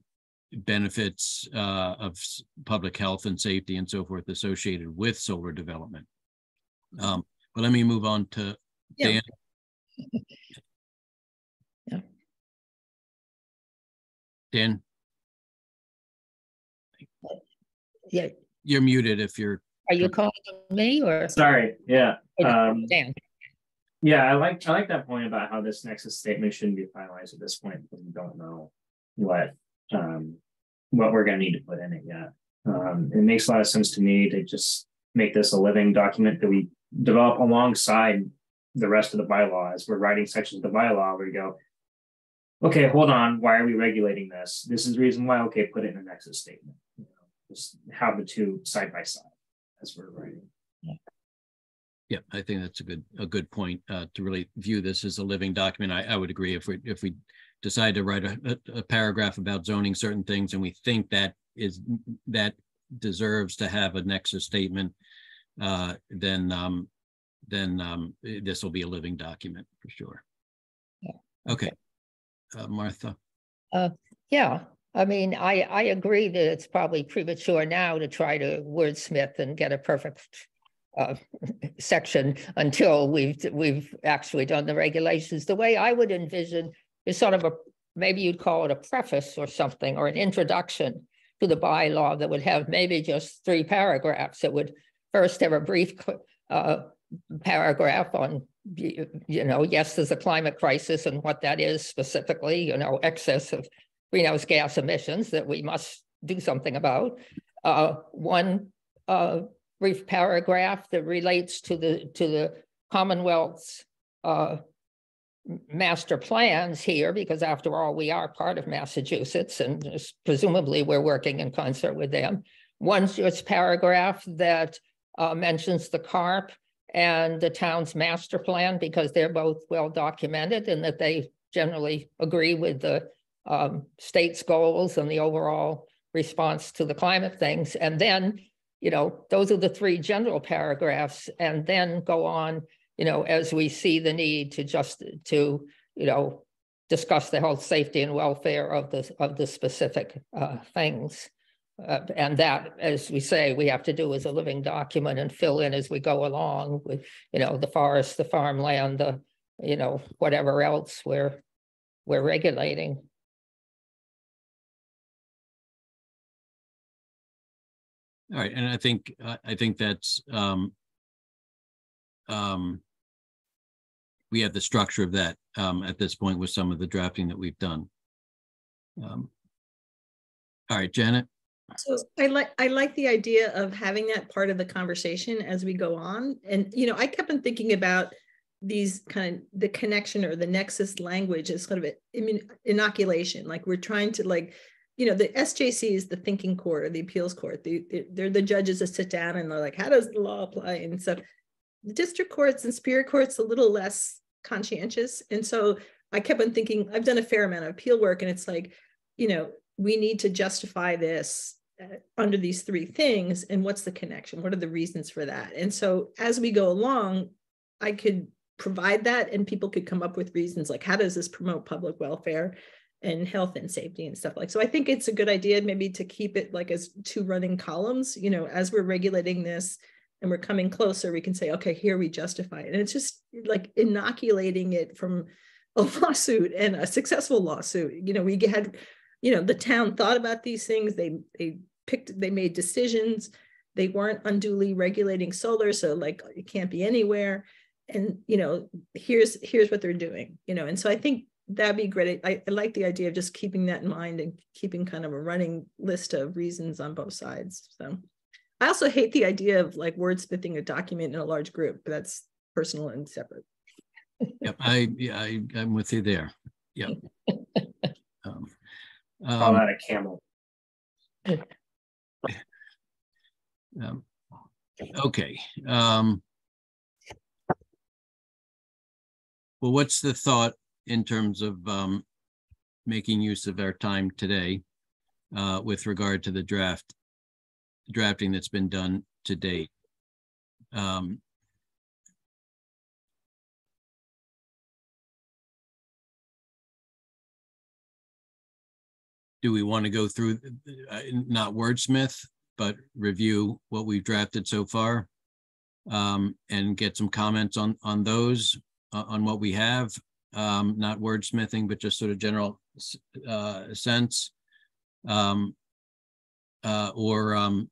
benefits, uh, of public health and safety and so forth associated with solar development. Um, but let me move on to
Yeah.
Dan.
Yeah.
Dan,
Yeah,
you're muted if you're,
are you calling me or?
Sorry, yeah, um,
Dan?
yeah, I like, I like that point about how this nexus statement shouldn't be finalized at this point, because we don't know what, um, what we're gonna need to put in it yet. Um, it makes a lot of sense to me to just make this a living document that we develop alongside the rest of the bylaw, as we're writing sections of the bylaw, where we go, okay, hold on, why are we regulating this? This is the reason why, okay, put it in a nexus statement. You know, Just have the two side by side as we're writing.
yeah, I think that's a good, a good point, uh, to really view this as a living document. I, I would agree if we, if we decide to write a, a- a paragraph about zoning certain things and we think that is, that deserves to have a nexus statement, uh, then, um, then, um, this will be a living document for sure.
Yeah.
Okay. Uh, Martha,
Yeah, I mean, I, I agree that it's probably premature now to try to wordsmith and get a perfect uh, section until we've, we've actually done the regulations. The way I would envision is sort of a, maybe you'd call it a preface or something, or an introduction to the bylaw that would have maybe just three paragraphs. It would first have a brief uh, paragraph on, you you know, yes, there's a climate crisis and what that is specifically, you know, excess of greenhouse gas emissions that we must do something about. Uh, one uh, brief paragraph that relates to the to the Commonwealth's uh, master plans here, because after all, we are part of Massachusetts, and presumably we're working in concert with them. One just paragraph that uh, mentions the CARP and the town's master plan, because they're both well documented and that they generally agree with the um, state's goals and the overall response to the climate things. And then, you know, those are the three general paragraphs, and then go on, you know, as we see the need to just to, you know, discuss the health, safety, and welfare of the of the specific uh, things. Uh, and that, as we say, we have to do as a living document and fill in as we go along with, you know, the forest, the farmland, the, you know, whatever else we're we're regulating.
All right, and I think, I, think that's, um, um, we have the structure of that, um, at this point with some of the drafting that we've done. Um, All right, Janet,
So I like, I like the idea of having that part of the conversation as we go on. And, you know, I kept on thinking about these kind of the connection or the nexus language as sort of a, I mean, inoculation, like we're trying to like, you know, the SJC is the thinking court or the appeals court. They, they- they're the judges that sit down and they're like, how does the law apply? And so the district courts and superior courts a little less conscientious. And so I kept on thinking, I've done a fair amount of appeal work and it's like, you know, we need to justify this uh, under these three things and what's the connection what are the reasons for that and so as we go along i could provide that and people could come up with reasons like how does this promote public welfare and health and safety and stuff like so i think it's a good idea maybe to keep it like as two running columns you know as we're regulating this and we're coming closer we can say okay here we justify it. And it's just like inoculating it from a lawsuit and a successful lawsuit. You know we had you know the town thought about these things. They they picked they made decisions. They weren't unduly regulating solar so like it can't be anywhere. And you know here's here's what they're doing you know and so i think that'd be great I, I like the idea of just keeping that in mind and keeping kind of a running list of reasons on both sides so i also hate the idea of like wordsmithing a document in a large group but that's personal and separate
yep, I, yeah, I, I'm with you there. Yep. Um,
Call
um,
that a camel.
um, Okay, um. Well, what's the thought in terms of, um, making use of our time today uh, with regard to the draft drafting that's been done to date. Um, do we want to go through, uh, not wordsmith, but review what we've drafted so far? Um, and get some comments on, on those, uh, on what we have, um, not wordsmithing, but just sort of general, uh, sense. Um, uh, or, um,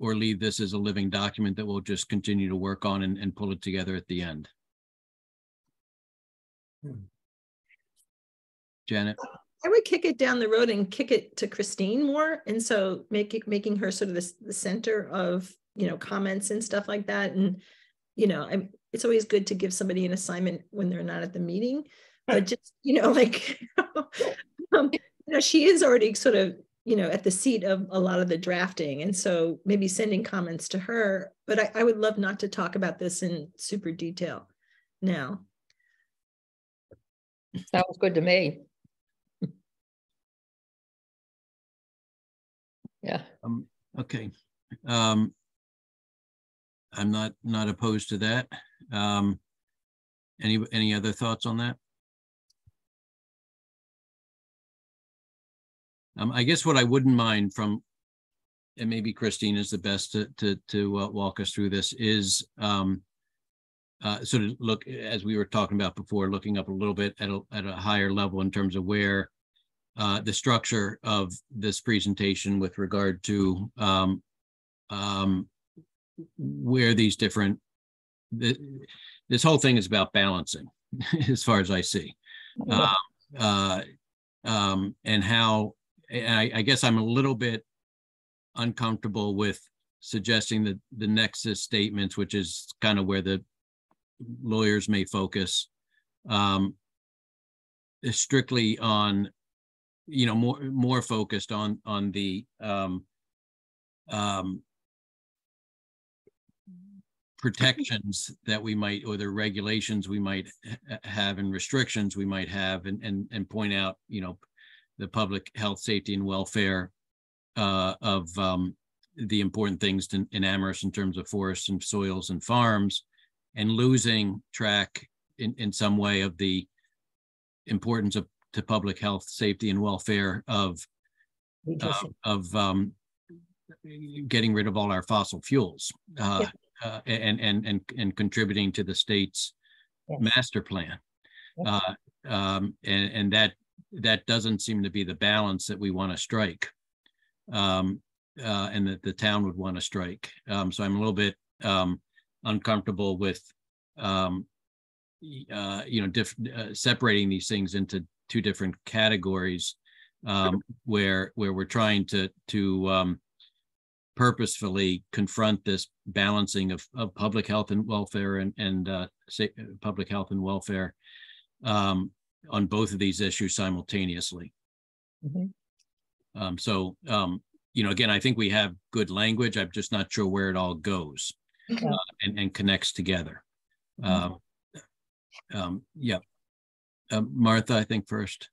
or leave this as a living document that we'll just continue to work on and, and pull it together at the end. Janet?
I would kick it down the road and kick it to Christine more. And so make it, making her sort of the, the center of, you know, comments and stuff like that. And, you know, I'm, it's always good to give somebody an assignment when they're not at the meeting. But just, you know, like, um, you know, she is already sort of, you know, at the seat of a lot of the drafting. And so maybe sending comments to her, but I, I would love not to talk about this in super detail now.
Sounds good to me. Yeah,
Um, okay. Um. I'm not, not opposed to that. Um. Any, any other thoughts on that? Um, I guess what I wouldn't mind from, and maybe Christine is the best to, to, to uh, walk us through this is, um. Uh, sort of look, as we were talking about before, looking up a little bit at a, at a higher level in terms of where. Uh, the structure of this presentation with regard to, um, um, where these different, the, this whole thing is about balancing, as far as I see. Uh, uh, um, and how, and I, I guess I'm a little bit uncomfortable with suggesting that the nexus statements, which is kind of where the lawyers may focus, um, is strictly on, you know, more, more focused on, on the, um, um, protections that we might, or the regulations we might have and restrictions we might have and, and, and point out, you know, the public health, safety and welfare uh, of um, the important things in, in Amherst in terms of forests and soils and farms and losing track in, in some way of the importance of to public health, safety and welfare of uh, of um, getting rid of all our fossil fuels uh, uh, and and and and contributing to the state's
Yes.
master plan.
Yes.
Uh, um, and and that that doesn't seem to be the balance that we want to strike. Um, uh, and that the town would want to strike. Um, so I'm a little bit um, uncomfortable with um, uh, you know, diff- uh, separating these things into two different categories um, where where we're trying to to um, purposefully confront this balancing of of public health and welfare and and uh, public health and welfare um, on both of these issues simultaneously.
Mhm.
Um, so um, you know, again, I think we have good language. I'm just not sure where it all goes
Okay.
uh, and and connects together. Um, um, yeah. Um, Martha, I think first.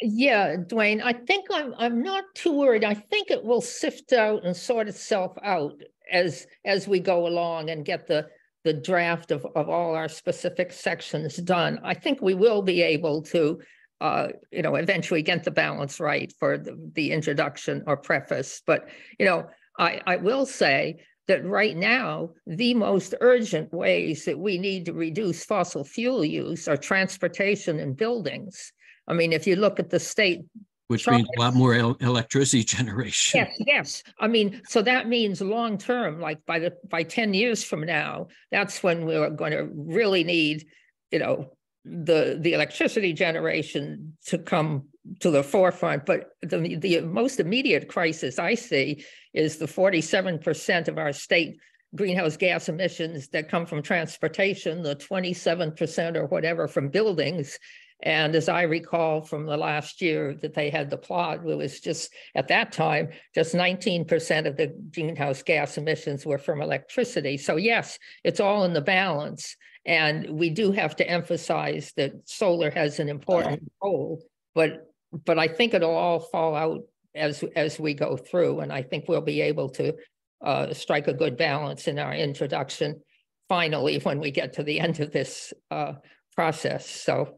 Yeah, Dwayne, I think I'm, I'm not too worried. I think it will sift out and sort itself out as, as we go along and get the, the draft of, of all our specific sections done. I think we will be able to, uh, you know, eventually get the balance right for the, the introduction or preface. But, you know, I, I will say that right now, the most urgent ways that we need to reduce fossil fuel use are transportation and buildings. I mean, if you look at the state,
Which
Sure.
means a lot more el- electricity generation.
yes, yes. I mean, so that means long term, like by the, by ten years from now, that's when we're going to really need, you know, the, the electricity generation to come to the forefront. But the, the most immediate crisis I see is the forty-seven percent of our state greenhouse gas emissions that come from transportation, the twenty-seven percent or whatever from buildings. And as I recall from the last year that they had the plot, it was just at that time, just 19% of the greenhouse gas emissions were from electricity. So, yes, it's all in the balance. And we do have to emphasize that solar has an important role, but but I think it'll all fall out as, as we go through, and I think we'll be able to uh, strike a good balance in our introduction finally when we get to the end of this uh, process. So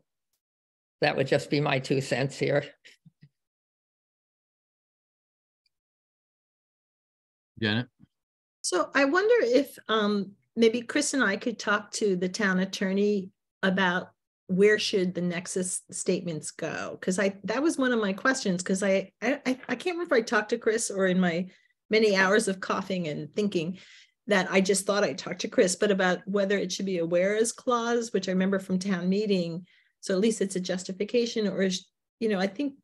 that would just be my two cents here.
Janet?
So I wonder if um, maybe Chris and I could talk to the town attorney about where should the nexus statements go? Because I that was one of my questions. Because I, I I can't remember if I talked to Chris or in my many hours of coughing and thinking that I just thought I talked to Chris, but about whether it should be a whereas clause, which I remember from town meeting. So at least it's a justification, or you know I think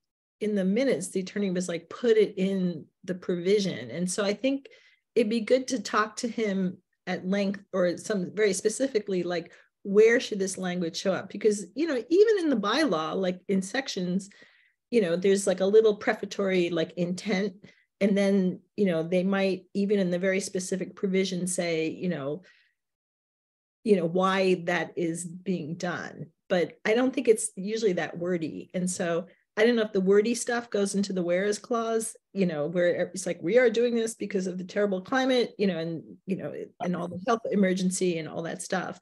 in the minutes the attorney was like put it in the provision, and so I think it'd be good to talk to him at length or some very specifically like where should this language show up? Because you know even in the bylaw like in sections you know there's like a little prefatory like intent. And then you know they might even in the very specific provision say you know you know why that is being done but i don't think it's usually that wordy and so I don't know if the wordy stuff goes into the whereas clause, you know, where it's like we are doing this because of the terrible climate, you know, and you know, and all the health emergency and all that stuff.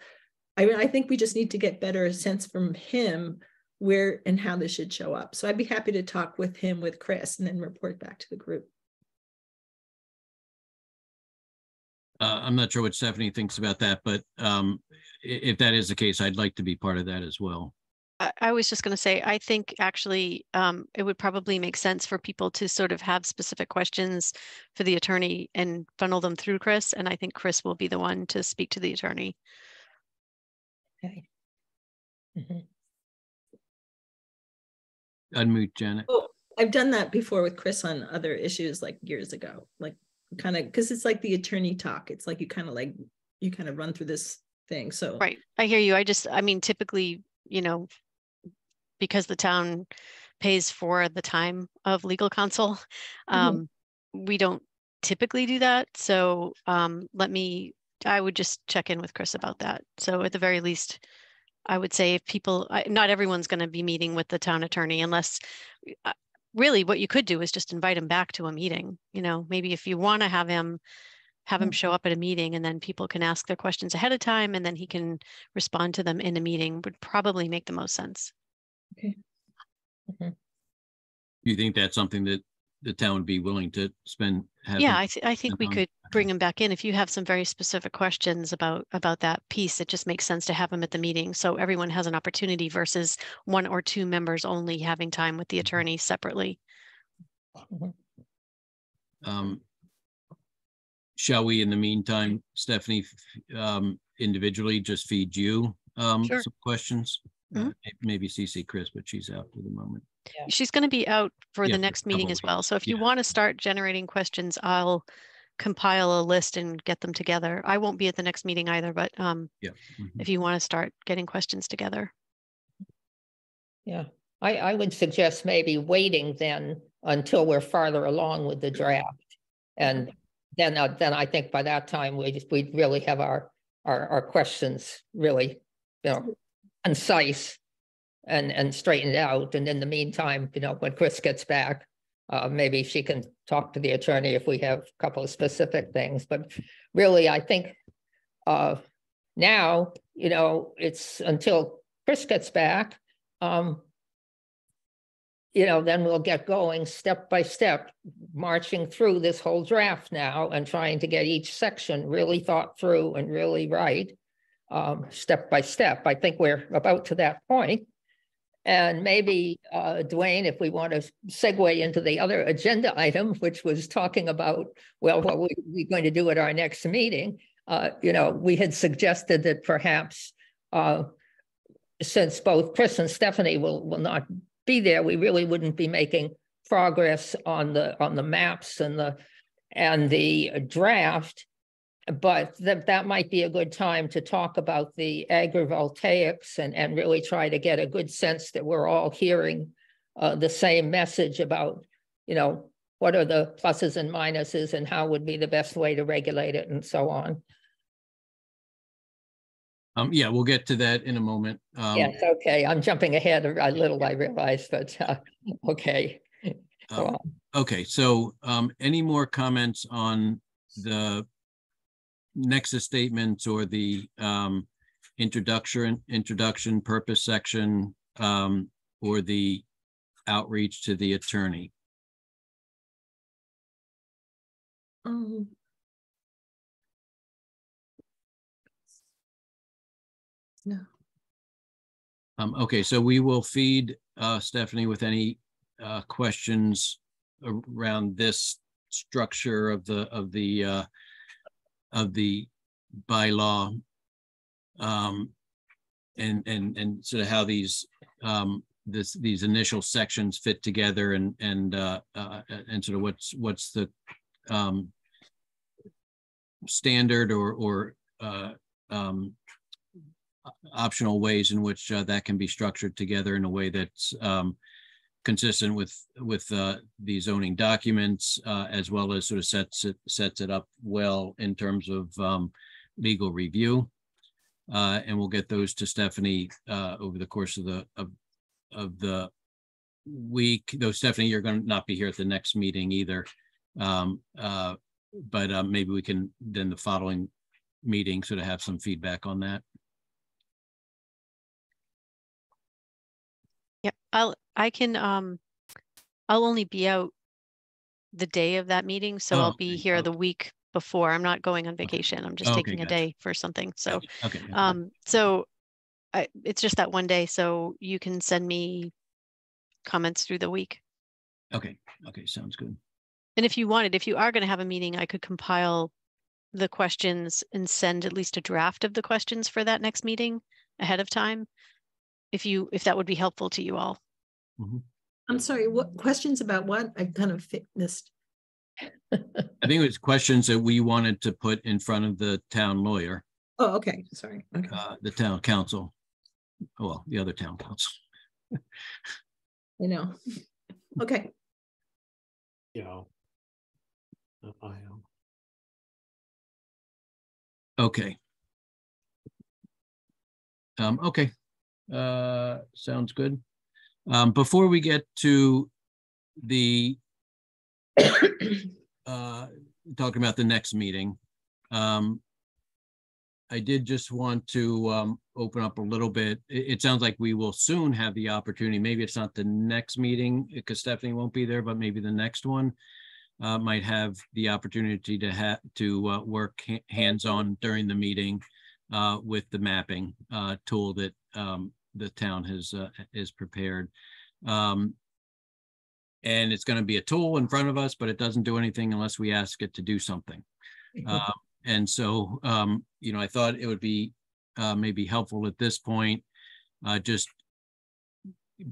I mean, I think we just need to get better sense from him where and how this should show up. So I'd be happy to talk with him with Chris and then report back to the group.
Uh, I'm not sure what Stephanie thinks about that, but um, if that is the case, I'd like to be part of that as well.
I, I was just going to say, I think actually um, it would probably make sense for people to sort of have specific questions for the attorney and funnel them through Chris. And I think Chris will be the one to speak to the attorney.
Okay. Mhm.
Unmute Janet.
Oh, I've done that before with Chris on other issues like years ago, like kind of because it's like the attorney talk. It's like you kind of like you kind of run through this thing. So
Right. I hear you. I just, I mean, typically, you know, because the town pays for the time of legal counsel, um, we don't typically do that. So um, let me, I would just check in with Chris about that. So at the very least, I would say if people, I- not everyone's going to be meeting with the town attorney unless, uh, really what you could do is just invite him back to a meeting. You know, maybe if you want to have him, have him show mm-hmm. up at a meeting and then people can ask their questions ahead of time and then he can respond to them in a meeting would probably make the most sense. Okay.
Do you think that's something that the town would be willing to spend?
Yeah, I, th- I think we
on-
could bring them back in. If you have some very specific questions about, about that piece, it just makes sense to have them at the meeting. So everyone has an opportunity versus one or two members only having time with the attorney separately.
Um, Shall we, in the meantime, Stephanie, um, individually just feed you um,
Sure.
some questions? Uh,
Mhm.
may- Maybe CC Chris, but she's out for the moment.
She's going to be out for
Yeah,
the next meeting as well. So if you
Yeah.
want to start generating questions, I'll compile a list and get them together. I won't be at the next meeting either, but um,
Yeah. mhm.
if you want to start getting questions together.
Yeah, I, I would suggest maybe waiting then until we're farther along with the draft. And then, uh, then I think by that time, we just, we'd really have our, our, our questions really, you know, concise and, and straightened out. And in the meantime, you know, when Chris gets back, uh, maybe she can talk to the attorney if we have a couple of specific things, but really, I think uh, now, you know, it's until Chris gets back, um, you know, then we'll get going step by step, marching through this whole draft now and trying to get each section really thought through and really right, um, step by step. I think we're about to that point. And maybe, uh, Dwayne, if we want to segue into the other agenda item, which was talking about, well, what we, we're going to do at our next meeting, uh, you know, we had suggested that perhaps, uh, since both Chris and Stephanie will, will not be there, we really wouldn't be making progress on the, on the maps and the, and the draft. But that, that might be a good time to talk about the agrivoltaics and, and really try to get a good sense that we're all hearing uh, the same message about, you know, what are the pluses and minuses and how would be the best way to regulate it and so on.
Um, yeah, we'll get to that in a moment. Um,
Yes, okay, I'm jumping ahead a little, I realize, but, uh, okay.
Um. Okay, so um, any more comments on the nexus statements or the um, introduction, introduction purpose section um, or the outreach to the attorney?
Um, No,
Um, okay, so we will feed uh, Stephanie with any uh, questions around this structure of the, of the, uh, of the bylaw. Um, and, and, and sort of how these, um, this, these initial sections fit together and, and, uh, uh, and sort of what's, what's the, um, standard or, or, uh, um, optional ways in which uh, that can be structured together in a way that's um, consistent with with uh, the zoning documents, uh, as well as sort of sets it sets it up well in terms of um, legal review. Uh, and we'll get those to Stephanie uh, over the course of the of of the week. Though Stephanie, you're going to not be here at the next meeting either. Um, uh, but uh, maybe we can then the following meeting sort of have some feedback on that.
Yep, I'll, I can, um, I'll only be out the day of that meeting, so I'll be
okay.
here the week before. I'm not going on vacation. I'm just
Okay,
taking a
gotcha.
day for something, so,
Okay.
um, so I, it's just that one day, so you can send me comments through the week.
Okay, okay, sounds good.
And if you wanted, if you are gonna have a meeting, I could compile the questions and send at least a draft of the questions for that next meeting ahead of time. If you, if that would be helpful to you all.
I'm sorry, what questions about what? I kind of missed.
I think it was questions that we wanted to put in front of the town lawyer,
Oh, okay, sorry. Okay.
uh, the town council. Well, the other town council.
I know. Okay,
Yeah. Uh, I am.
Okay. Um, okay, uh, sounds good. Um, before we get to the uh, talking about the next meeting, um, I did just want to, um, open up a little bit. It, it sounds like we will soon have the opportunity. Maybe it's not the next meeting because Stephanie won't be there, but maybe the next one uh, might have the opportunity to have, to, uh, work ha- hands-on during the meeting uh, with the mapping, uh, tool that, um, the town has, uh, is prepared. Um, and it's gonna be a tool in front of us, but it doesn't do anything unless we ask it to do something. Uh, and so, um, you know, I thought it would be, uh, maybe helpful at this point, uh, just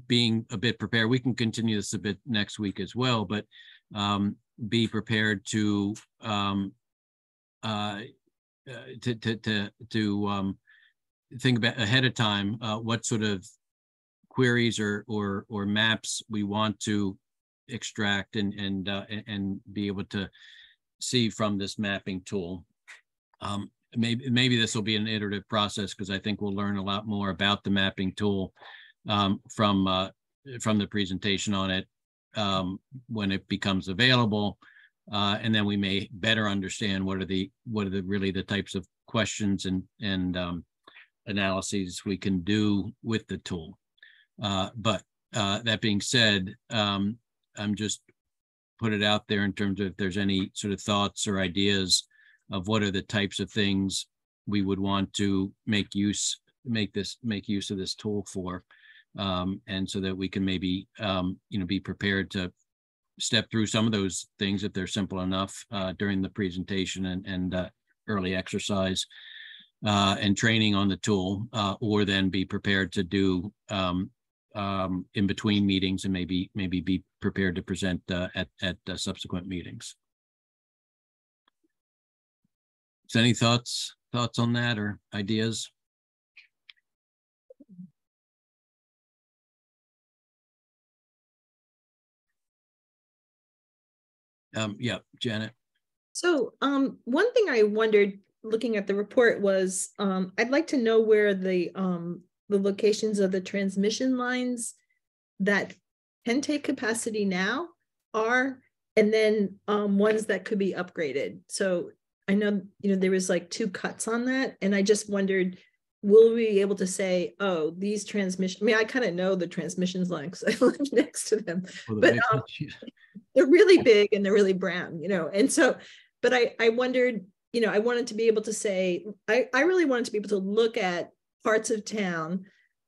being a bit prepared. We can continue this a bit next week as well, but, um, be prepared to, um, uh, uh, to, to, to, to, um, think about ahead of time, uh, what sort of queries or, or, or maps we want to extract and, and, uh, and be able to see from this mapping tool. Um, maybe, maybe this will be an iterative process because I think we'll learn a lot more about the mapping tool um, from, uh, from the presentation on it um, when it becomes available. Uh, and then we may better understand what are the, what are the, really the types of questions and, and um, analyses we can do with the tool. Uh, but uh, that being said, um, I'm just put it out there in terms of if there's any sort of thoughts or ideas of what are the types of things we would want to make use, make this, make use of this tool for. Um, and so that we can maybe, um, you know, be prepared to step through some of those things if they're simple enough, uh, during the presentation and, and, uh, early exercise uh, and training on the tool, uh, or then be prepared to do, um, um, in between meetings and maybe, maybe be prepared to present, uh, at, at uh, subsequent meetings. So any thoughts, thoughts on that or ideas? Um, yeah, Janet.
so um, one thing I wondered, looking at the report was, um, I'd like to know where the, um, the locations of the transmission lines that can take capacity now are, and then, um, ones that could be upgraded. So I know, you know, there was like two cuts on that, and I just wondered, will we be able to say, oh, these transmission, I mean, I kind of know the transmissions lines. I live next to them,
Well,
but, um, they're really big and they're really brown, you know, and so, but I, I wondered, you know, I wanted to be able to say, I, I really wanted to be able to look at parts of town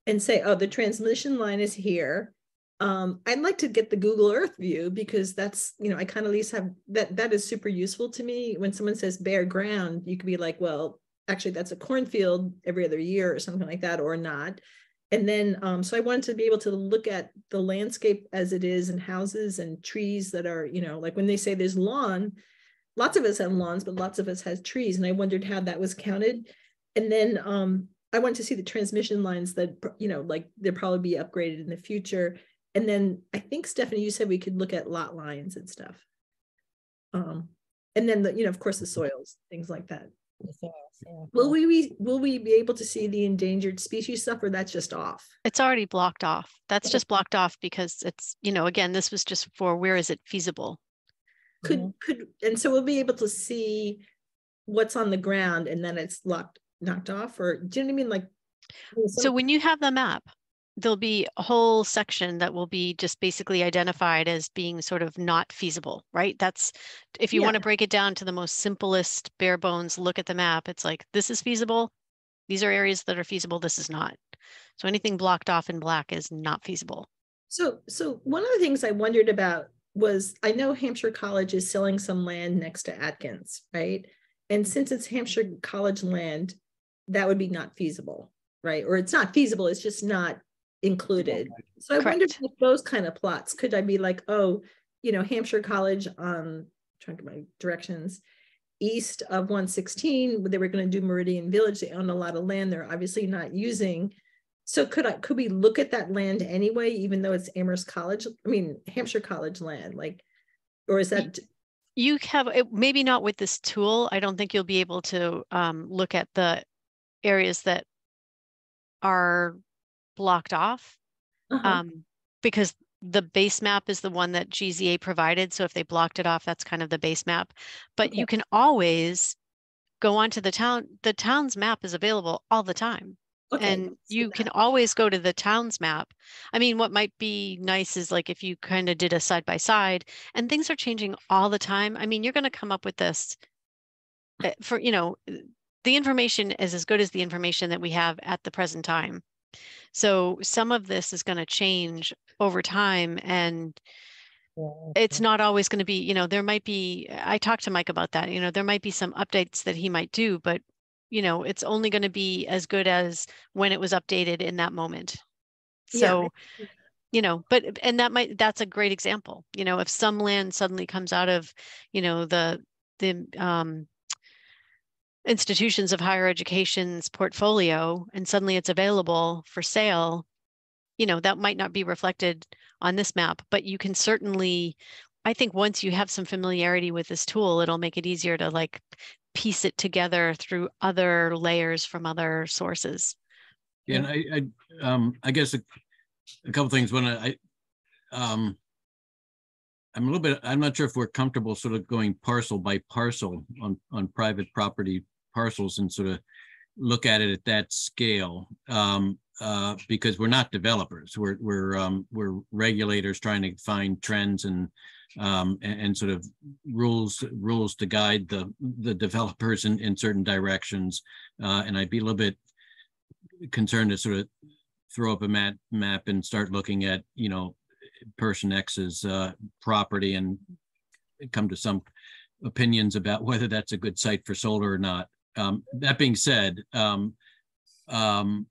and say, oh, the transmission line is here. Um, I'd like to get the Google Earth view because that's, you know, I kind of at least have that, that is super useful to me. When someone says bare ground, you could be like, well, actually that's a cornfield every other year or something like that, or not. And then, um, so I wanted to be able to look at the landscape as it is and houses and trees that are, you know, like when they say there's lawn, lots of us have lawns, but lots of us has trees. And I wondered how that was counted. And then um, I wanted to see the transmission lines that, you know, like they'll probably be upgraded in the future. And then I think Stephanie, you said we could look at lot lines and stuff. Um, and then the, you know, of course, the soils, things like that. Will we be, will we be able to see the endangered species stuff or that's just off?
It's already blocked off. That's
Okay.
just blocked off because it's, you know, again, this was just for where is it feasible?
Could, could, and so we'll be able to see what's on the ground and then it's locked, knocked off or, do you know what I mean? Like.
So when you have the map, there'll be a whole section that will be just basically identified as being sort of not feasible, right? That's, if you want to break it down to the most simplest bare bones, look at the map. It's like, this is feasible. These are areas that are feasible. This is not. So anything blocked off in black is not feasible.
So, so one of the things I wondered about was, I know Hampshire College is selling some land next to Atkins, right? And since it's Hampshire College land, that would be not feasible, right? Or it's not feasible, it's just not included. So I wondered if those kind of plots, could I be like, oh, you know, Hampshire College, um, trying to get my directions, east of one sixteen, they were gonna do Meridian Village, they own a lot of land they're obviously not using. So could I, could we look at that land anyway, even though it's Amherst College, I mean, Hampshire College land, like, or is that,
You have, maybe not with this tool. I don't think you'll be able to um, look at the areas that are blocked off.
uh-huh,
um, because the base map is the one that GZA provided. So if they blocked it off, that's kind of the base map. But
Okay.
you can always go onto the town, the town's map is available all the time.
Okay,
And you can always go to the town's map. I mean, what might be nice is like if you kind of did a side by side and things are changing all the time. I mean, you're going to come up with this uh, for, you know, uh, the information is as good as the information that we have at the present time. So some of this is going to change over time and it's not always going to be, you know, there might be, I talked to Mike about that, you know, there might be some updates that he might do, but you know, it's only going to be as good as when it was updated in that moment.
Yeah,
So, you know, but, and that might, that's a great example, you know, if some land suddenly comes out of, you know, the, the, um, institutions of higher education's portfolio and suddenly it's available for sale, you know, that might not be reflected on this map, but you can certainly, I think once you have some familiarity with this tool, it'll make it easier to like piece it together through other layers from other sources.
Yeah, and I, I, um, I guess a, a couple things when I, I, um, I'm a little bit, I'm not sure if we're comfortable sort of going parcel by parcel on, on private property parcels and sort of look at it at that scale. Um, uh, because we're not developers, we're, we're, um, we're regulators trying to find trends and, um, and, and sort of rules, rules to guide the, the developers in, in certain directions. Uh, and I'd be a little bit concerned to sort of throw up a map, map and start looking at, you know, person X's uh, property and come to some opinions about whether that's a good site for solar or not. Um, that being said, um, um,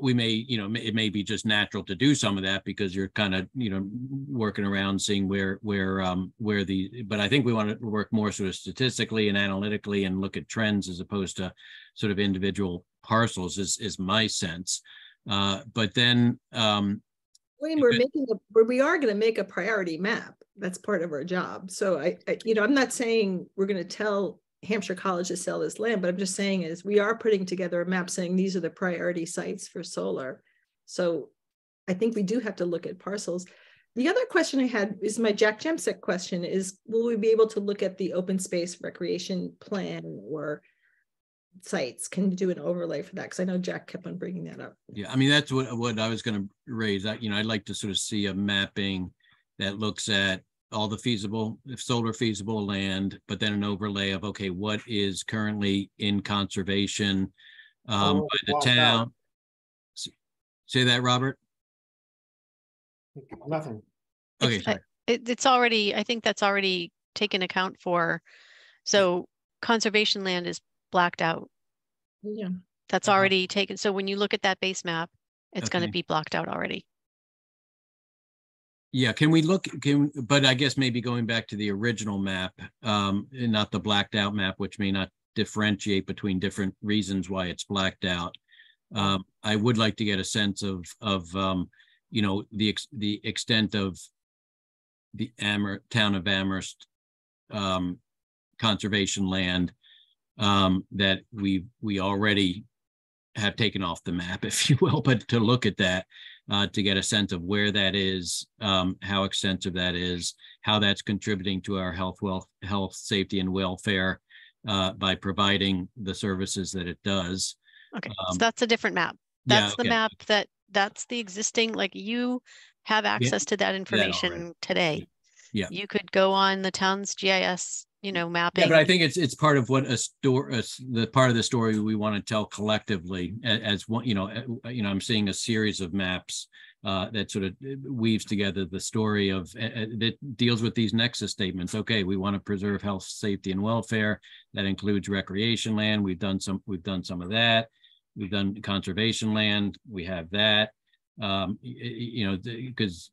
we may, you know, it may be just natural to do some of that because you're kind of, you know, working around seeing where, where, um, where the, but I think we want to work more sort of statistically and analytically and look at trends as opposed to sort of individual parcels is, is my sense. Uh, but then, um,
mean, we're making, a we are gonna make a priority map. That's part of our job. So I, I, you know, I'm not saying we're gonna tell Hampshire College to sell this land, but I'm just saying is we are putting together a map saying these are the priority sites for solar. So I think we do have to look at parcels. The other question I had is my Jack Jemsek question is, will we be able to look at the open space recreation plan or sites? Can you do an overlay for that? Because I know Jack kept on bringing that up.
Yeah, I mean, that's what, what I was gonna raise. I, you know, I'd like to sort of see a mapping that looks at all the feasible, if solar feasible land, but then an overlay of, okay, what is currently in conservation um,
Oh,
by the
blocked out.
town? S- Say that, Robert?
Nothing.
Okay,
It's-
sorry.
It, it's already, I think that's already taken account for. So conservation land is blacked out.
Yeah.
That's
Uh-huh.
already taken. So when you look at that base map, it's gonna
Okay.
be blocked out already.
Yeah, can we look, can, but I guess maybe going back to the original map, um, and not the blacked out map, which may not differentiate between different reasons why it's blacked out. Um, I would like to get a sense of, of, um, you know, the, ex- the extent of the town of Amherst, um, conservation land, um, that we, we already have taken off the map, if you will, but to look at that, uh, to get a sense of where that is, um, how extensive that is, how that's contributing to our health, wealth, health, safety and welfare uh, by providing the services that it does.
Okay, so
Um,
that's a different map.
Yeah,
That's the map that, that's the existing, like you have access to that information today.
Yeah.
You could go on the town's GIS, you know,
Yeah,
mapping.
but I think it's, it's part of what a story, the part of the story we want to tell collectively as one, you know, uh, you know, I'm seeing a series of maps uh, that sort of weaves together the story of, uh, uh, that deals with these nexus statements. Okay, we want to preserve health, safety and welfare. That includes recreation land. We've done some, we've done some of that. We've done conservation land. We have that. Um, you know, because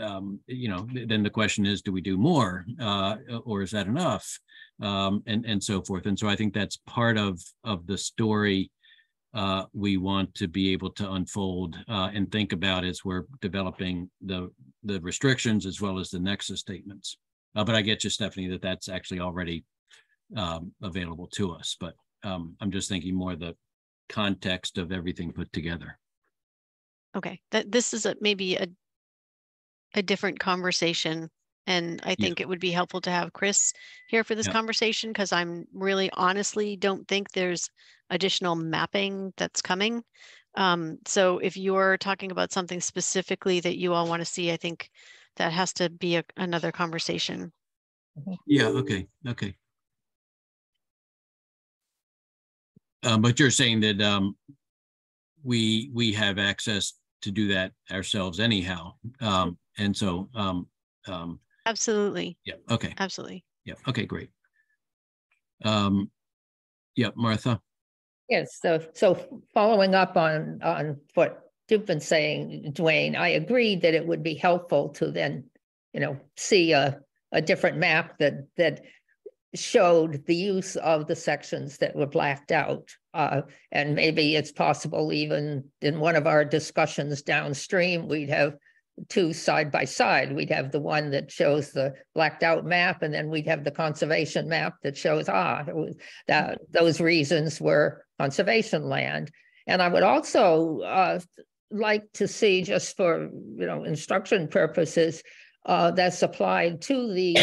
um, you know, then the question is, do we do more? Uh, or is that enough? Um, and, and so forth. And so I think that's part of, of the story uh, we want to be able to unfold uh, and think about as we're developing the, the restrictions as well as the nexus statements. Uh, but I get you, Stephanie, that that's actually already um, available to us, but um, I'm just thinking more the context of everything put together.
Okay, that, this is a, maybe a, a different conversation. And I think it would be helpful to have Chris here for this
Yeah.
conversation, because I'm really honestly don't think there's additional mapping that's coming. Um, so if you're talking about something specifically that you all want to see, I think that has to be a, another conversation.
Yeah, okay, okay. Um, but you're saying that, um, we, we have access to do that ourselves anyhow. Um, and so, um, um,
Absolutely,
yeah, okay,
absolutely.
yeah, okay, great. Um, yeah, Martha,
Yes, so, so following up on, on what you've been saying, Dwayne, I agree that it would be helpful to then, you know, see a, a different map that, that showed the use of the sections that were blacked out. Uh, and maybe it's possible even in one of our discussions downstream, we'd have two side by side. We'd have the one that shows the blacked out map, and then we'd have the conservation map that shows, ah, that those reasons were conservation land. And I would also uh, like to see, just for you know instruction purposes, uh, that's applied to the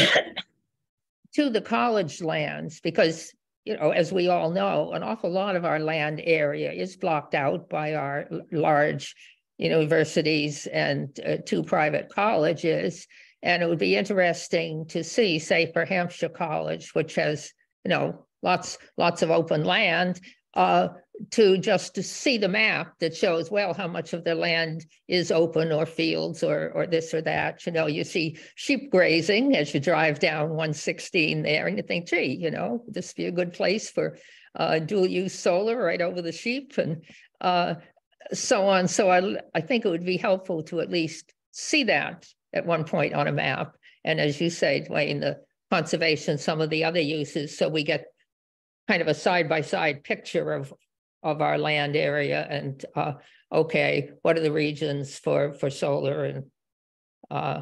to the college lands because you know, as we all know, an awful lot of our land area is blocked out by our large universities and uh, two private colleges. And it would be interesting to see, say, for Hampshire College, which has, you know, lots, lots of open land, uh, to just to see the map that shows, well, how much of the land is open or fields or, or this or that. You know, you see sheep grazing as you drive down 116 there and you think, gee, you know, this be a good place for uh, dual use solar right over the sheep and uh, so on. So I, I think it would be helpful to at least see that at one point on a map. And as you say, Dwayne, the conservation, some of the other uses, so we get kind of a side-by-side picture of, of our land area and, uh, okay, what are the regions for, for solar and, uh,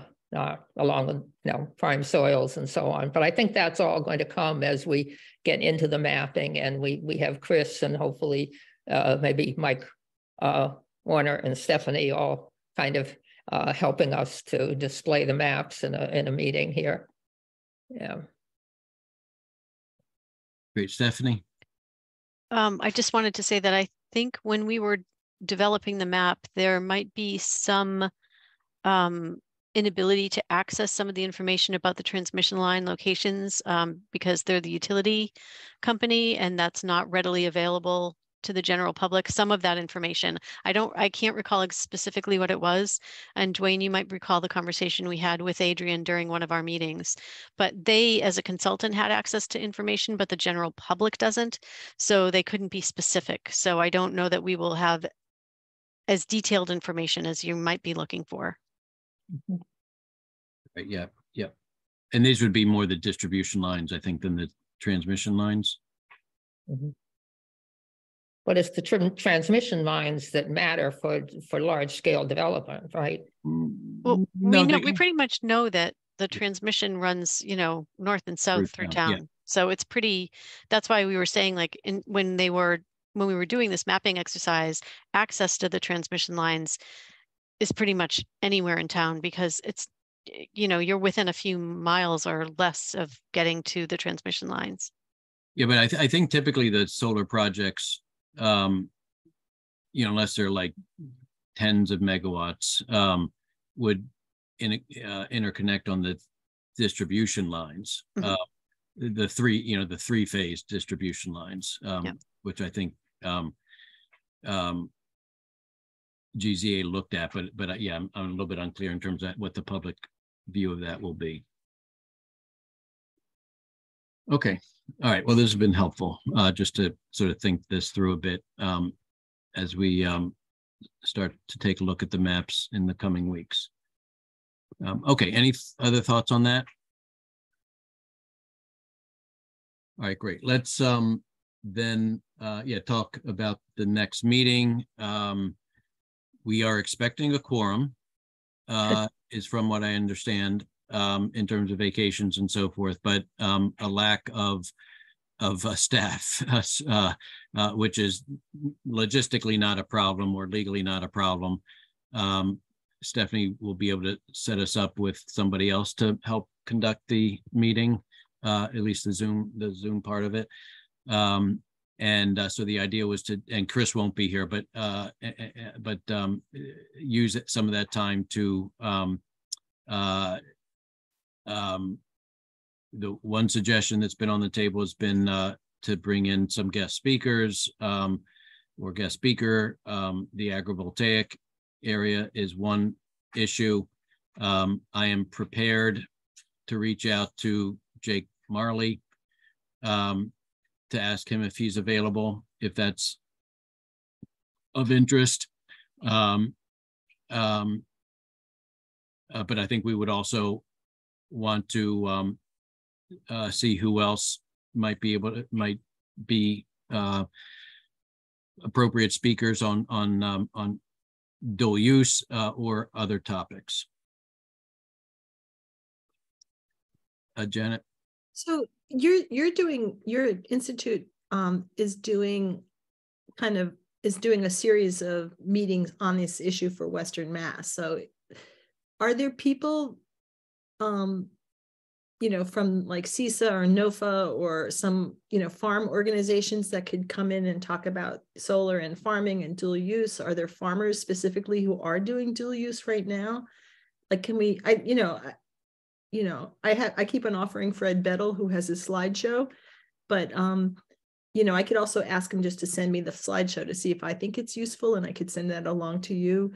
along the, you know, prime soils and so on. But I think that's all going to come as we get into the mapping and we, we have Chris and hopefully uh, maybe Mike uh, Warner and Stephanie all kind of uh, helping us to display the maps in a, in a meeting here. Yeah.
Great, Stephanie.
Um, I just wanted to say that I think when we were developing the map, there might be some um, inability to access some of the information about the transmission line locations um, because they're the utility company and that's not readily available to the general public some of that information. I don't i can't recall specifically what it was and dwayne you might recall the conversation we had with adrian during one of our meetings. But they as a consultant had access to information but the general public doesn't so they couldn't be specific. So i don't know that we will have as detailed information as you might be looking for. Mm-hmm.
Right, yeah, yeah. And these would be more the distribution lines, I think, than the transmission lines. Mm-hmm.
But it's the tran- transmission lines that matter for, for large scale development, right?
Well, mm,
No,
we know,
they-
we pretty much know that the transmission runs, you know, north and south through
town, yeah.
So it's pretty, that's why we were saying like in, when they were, when we were doing this mapping exercise, access to the transmission lines is pretty much anywhere in town because it's, you know, you're within a few miles or less of getting to the transmission lines.
Yeah, but I, th- I think typically the solar projects, um, you know, unless they're like tens of megawatts, um, would in, uh, interconnect on the distribution lines.
Mhm.
Uh, the three, you know, the three phase distribution lines, um,
Yep.
which I think, um, um, GZA looked at, but, but uh, yeah, I'm, I'm a little bit unclear in terms of what the public view of that will be. Okay, all right, well, this has been helpful, uh, just to sort of think this through a bit, um, as we, um, start to take a look at the maps in the coming weeks. Um, okay, any other thoughts on that? All right, great. Let's, um, then, uh, yeah, talk about the next meeting. Um, we are expecting a quorum, uh, is from what I understand, um, in terms of vacations and so forth, but, um, a lack of, of, uh, staff, uh, uh, which is logistically not a problem or legally not a problem. Um, Stephanie will be able to set us up with somebody else to help conduct the meeting, uh, at least the Zoom, the Zoom part of it. Um, and uh, so the idea was to, and Chris won't be here, but, uh, but, um, use some of that time to, um, the one suggestion that's been on the table has been, uh, to bring in some guest speakers, um, or guest speaker, um, the agrivoltaic area is one issue. Um, I am prepared to reach out to Jake Marley, um, to ask him if he's available, if that's of interest. Um, um, uh, but I think we would also want to, um, uh, see who else might be able to, might be, uh, appropriate speakers on, on, um, on dual use, uh, or other topics. Uh, Janet?
So you're you're doing your institute um is doing kind of is doing a series of meetings on this issue for Western Mass. So are there people um you know from like CISA or NOFA or some you know farm organizations that could come in and talk about solar and farming and dual use? Are there farmers specifically who are doing dual use right now? Like can we I you know I- you know, I have I keep on offering Fred Bettel, who has his slideshow, but um, you know, I could also ask him just to send me the slideshow to see if I think it's useful, and I could send that along to you.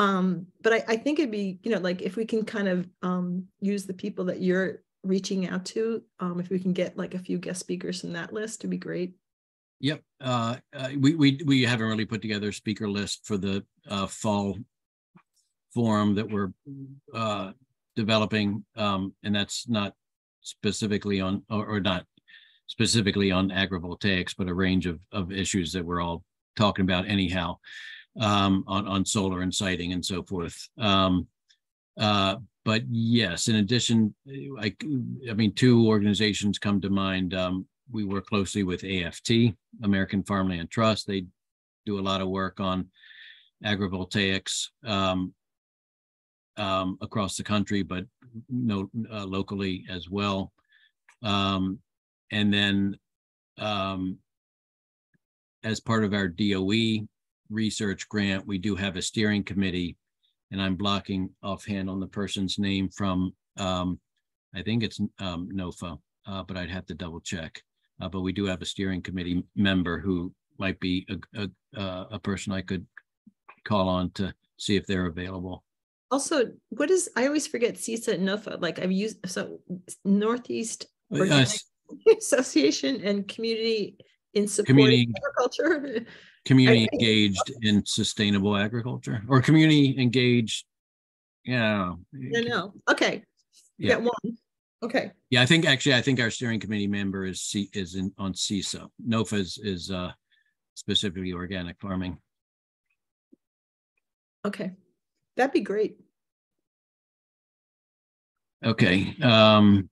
Um, but I, I think it'd be, you know, like if we can kind of um, use the people that you're reaching out to, um, if we can get like a few guest speakers from that list, it'd be great.
Yep, uh, uh, we, we, we haven't really put together a speaker list for the, uh, fall forum that we're, uh, developing, um, and that's not specifically on, or, or not specifically on agrivoltaics, but a range of, of issues that we're all talking about anyhow, um, on, on solar and siting and so forth. Um, uh, but yes, in addition, I, I mean, two organizations come to mind. Um, we work closely with AFT, American Farmland Trust. They do a lot of work on agrivoltaics um, um, across the country, but no uh, locally as well. Um, and then um, as part of our DOE research grant, we do have a steering committee and I'm blocking offhand on the person's name from, um, I think it's um, NOFA, uh, but I'd have to double check. Uh, but we do have a steering committee member who might be a, a, uh, a person I could call on to see if they're available.
Also, what is, I always forget CISA and NOFA, like I've used, so Northeast
Uh,
Organic Association and Community in Support
Community-
Agriculture.
Community engaged in sustainable agriculture or community engaged, yeah.
No, no, okay.
Yeah.
Got one, okay.
Yeah, I think actually, I think our steering committee member is C is in on CISA. NOFA is, is uh specifically organic farming.
Okay, that'd be great.
Okay, um.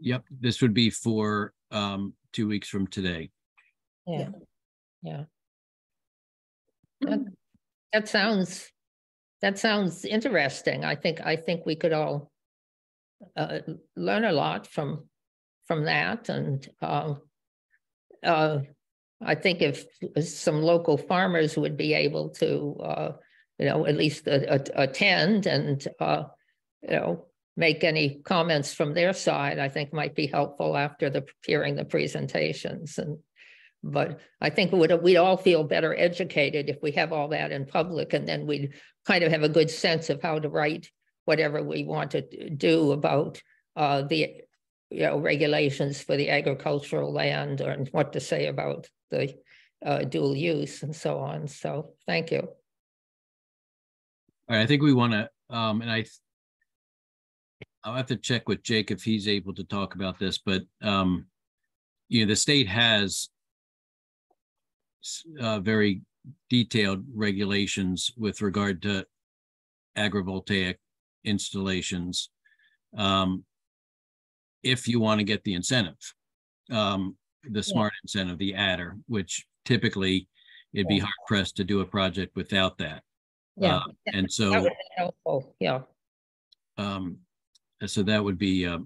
Yep, this would be for um two weeks from today.
Yeah, yeah. That, that sounds, that sounds interesting. I think, I think we could all uh, learn a lot from, from that and, um, uh, I think if some local farmers would be able to, uh, you know, at least a- attend and, uh, you know, make any comments from their side, I think might be helpful after the, hearing the presentations and but I think we'd, we'd all feel better educated if we have all that in public and then we'd kind of have a good sense of how to write whatever we want to do about uh, the, you know, regulations for the agricultural land and what to say about the uh, dual use and so on. So thank you.
All right, I think we want to, um, and I. I'll have to check with Jake if he's able to talk about this, but, um, you know, the state has. S- Uh, very detailed regulations with regard to agrivoltaic installations. Um. If you want to get the incentive, um, the SMART incentive, the adder, which typically it'd be hard pressed to do a project without that.
Yeah,
Uh, And so,
helpful. Yeah,
um, so that would be, uh,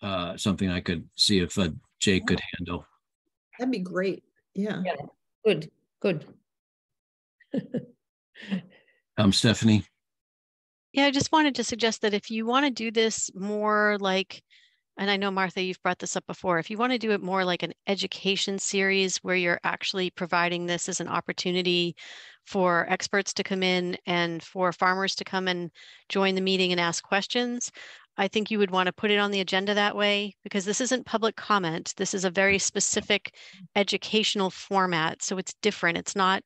uh, something I could see if, uh, Jake could handle.
That'd be great, yeah.
Yeah. Good, good.
Um, Stephanie,
Yeah, I just wanted to suggest that if you want to do this more like, and I know Martha, you've brought this up before, if you want to do it more like an education series where you're actually providing this as an opportunity for experts to come in and for farmers to come and join the meeting and ask questions, I think you would want to put it on the agenda that way because this isn't public comment. This is a very specific mm-hmm. educational format. So it's different. It's not,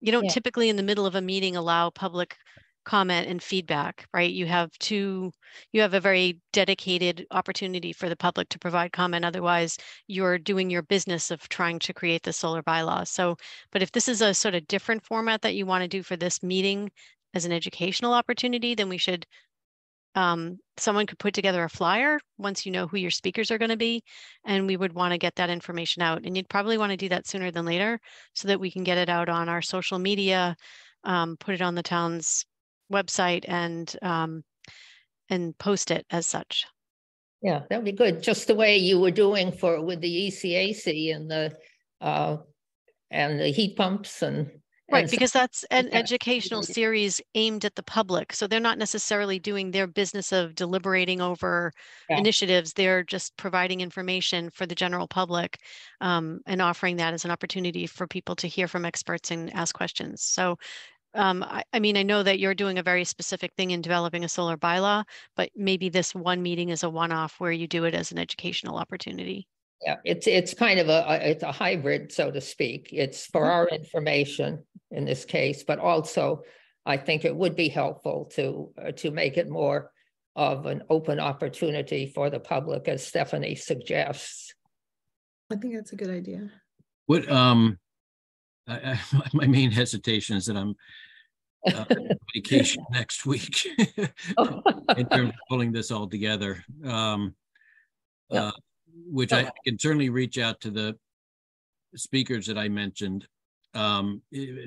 you don't
Yeah.
typically in the middle of a meeting allow public comment and feedback, right? You have two, you have a very dedicated opportunity for the public to provide comment. Otherwise, you're doing your business of trying to create the solar bylaw. So, but if this is a sort of different format that you want to do for this meeting as an educational opportunity, then we should um, someone could put together a flyer once you know who your speakers are going to be, and we would want to get that information out. And you'd probably want to do that sooner than later so that we can get it out on our social media, um, put it on the town's website and um, and post it as such.
Yeah, that'd be good. Just the way you were doing for with the ECAC and the uh and the heat pumps and.
Right, because that's an educational series aimed at the public. So they're not necessarily doing their business of deliberating over
Yeah.
initiatives. They're just providing information for the general public um, and offering that as an opportunity for people to hear from experts and ask questions. So um, I, I mean, I know that you're doing a very specific thing in developing a solar bylaw, but maybe this one meeting is a one-off where you do it as an educational opportunity.
Yeah, it's, it's kind of a, a- it's a hybrid, so to speak. It's for our information in this case, but also I think it would be helpful to, uh, to make it more of an open opportunity for the public, as Stephanie suggests.
I think that's a good idea.
what, um, I, I, my main hesitation is that I'm, uh, vacation next week in terms of pulling this all together. Um,
Yeah.
uh, which I can certainly reach out to the speakers that I mentioned um,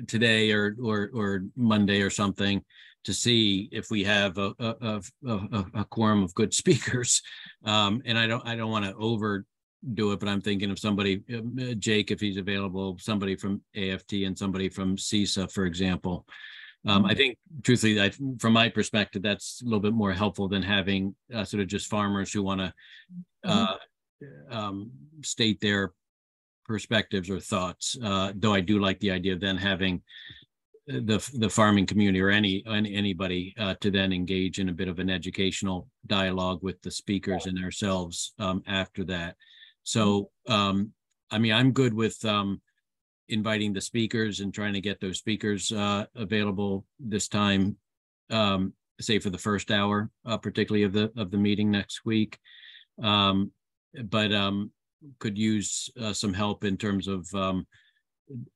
today or, or, or Monday or something to see if we have a, a, a, a, quorum of good speakers. Um, and I don't, I don't want to overdo it, but I'm thinking of somebody, um, uh, Jake, if he's available, somebody from AFT and somebody from CISA, for example. Um, I think truthfully, I, from my perspective, that's a little bit more helpful than having uh, sort of just farmers who want to uh, um, state their perspectives or thoughts. Uh, though I do like the idea of then having the the farming community or any any- anybody uh, to then engage in a bit of an educational dialogue with the speakers and ourselves um, after that. So um, I mean, I'm good with um, inviting the speakers and trying to get those speakers uh, available this time. Um, say for the first hour, uh, particularly of the of the meeting next week. Um, but um, could use uh, some help in terms of um,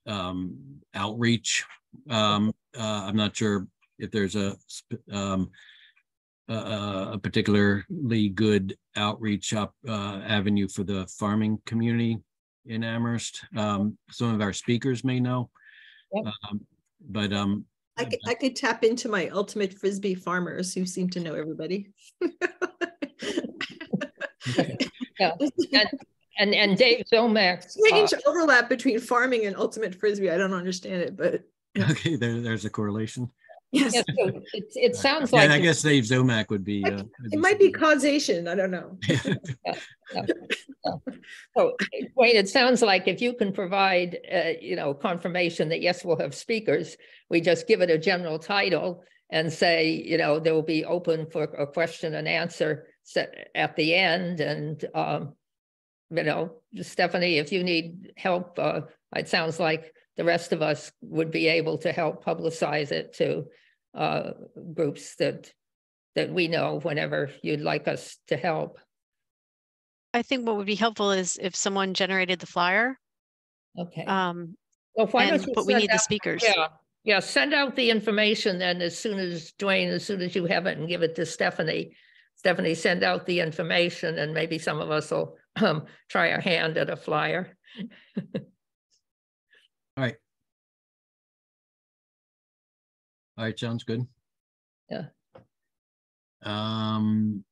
um, outreach. Um, uh, I'm not sure if there's a sp- um, a, a a particularly good outreach up uh, avenue for the farming community in Amherst. Um, some of our speakers may know.
Yep.
Um, but um,
I could, I could tap into my ultimate frisbee farmers who seem to know everybody.
Yeah, And, and Dave Zomack. uh,
Strange overlap between farming and ultimate frisbee. I don't understand it, but
okay, there, there's a correlation.
yes,
yeah, so It, it sounds
Yeah,
like.
I guess Dave Zomack would be. uh, would
it might be causation. I don't know.
So, Wayne, it sounds like if you can provide, uh, you know, confirmation that yes, we'll have speakers, we just give it a general title and say, you know, there will be open for a question and answer set at the end and, um, you know, Stephanie, if you need help, uh, it sounds like the rest of us would be able to help publicize it to, uh, groups that, that we know whenever you'd like us to help.
I think what would be helpful is if someone generated the flyer.
Okay.
Um,
Well, why don't you
but we need the speakers.
Yeah, yeah, send out the information then as soon as, Dwayne, as soon as you have it and give it to Stephanie. Stephanie, send out the information and maybe some of us will um try our hand at a flyer.
All right. All right, sounds good.
Yeah.
Um,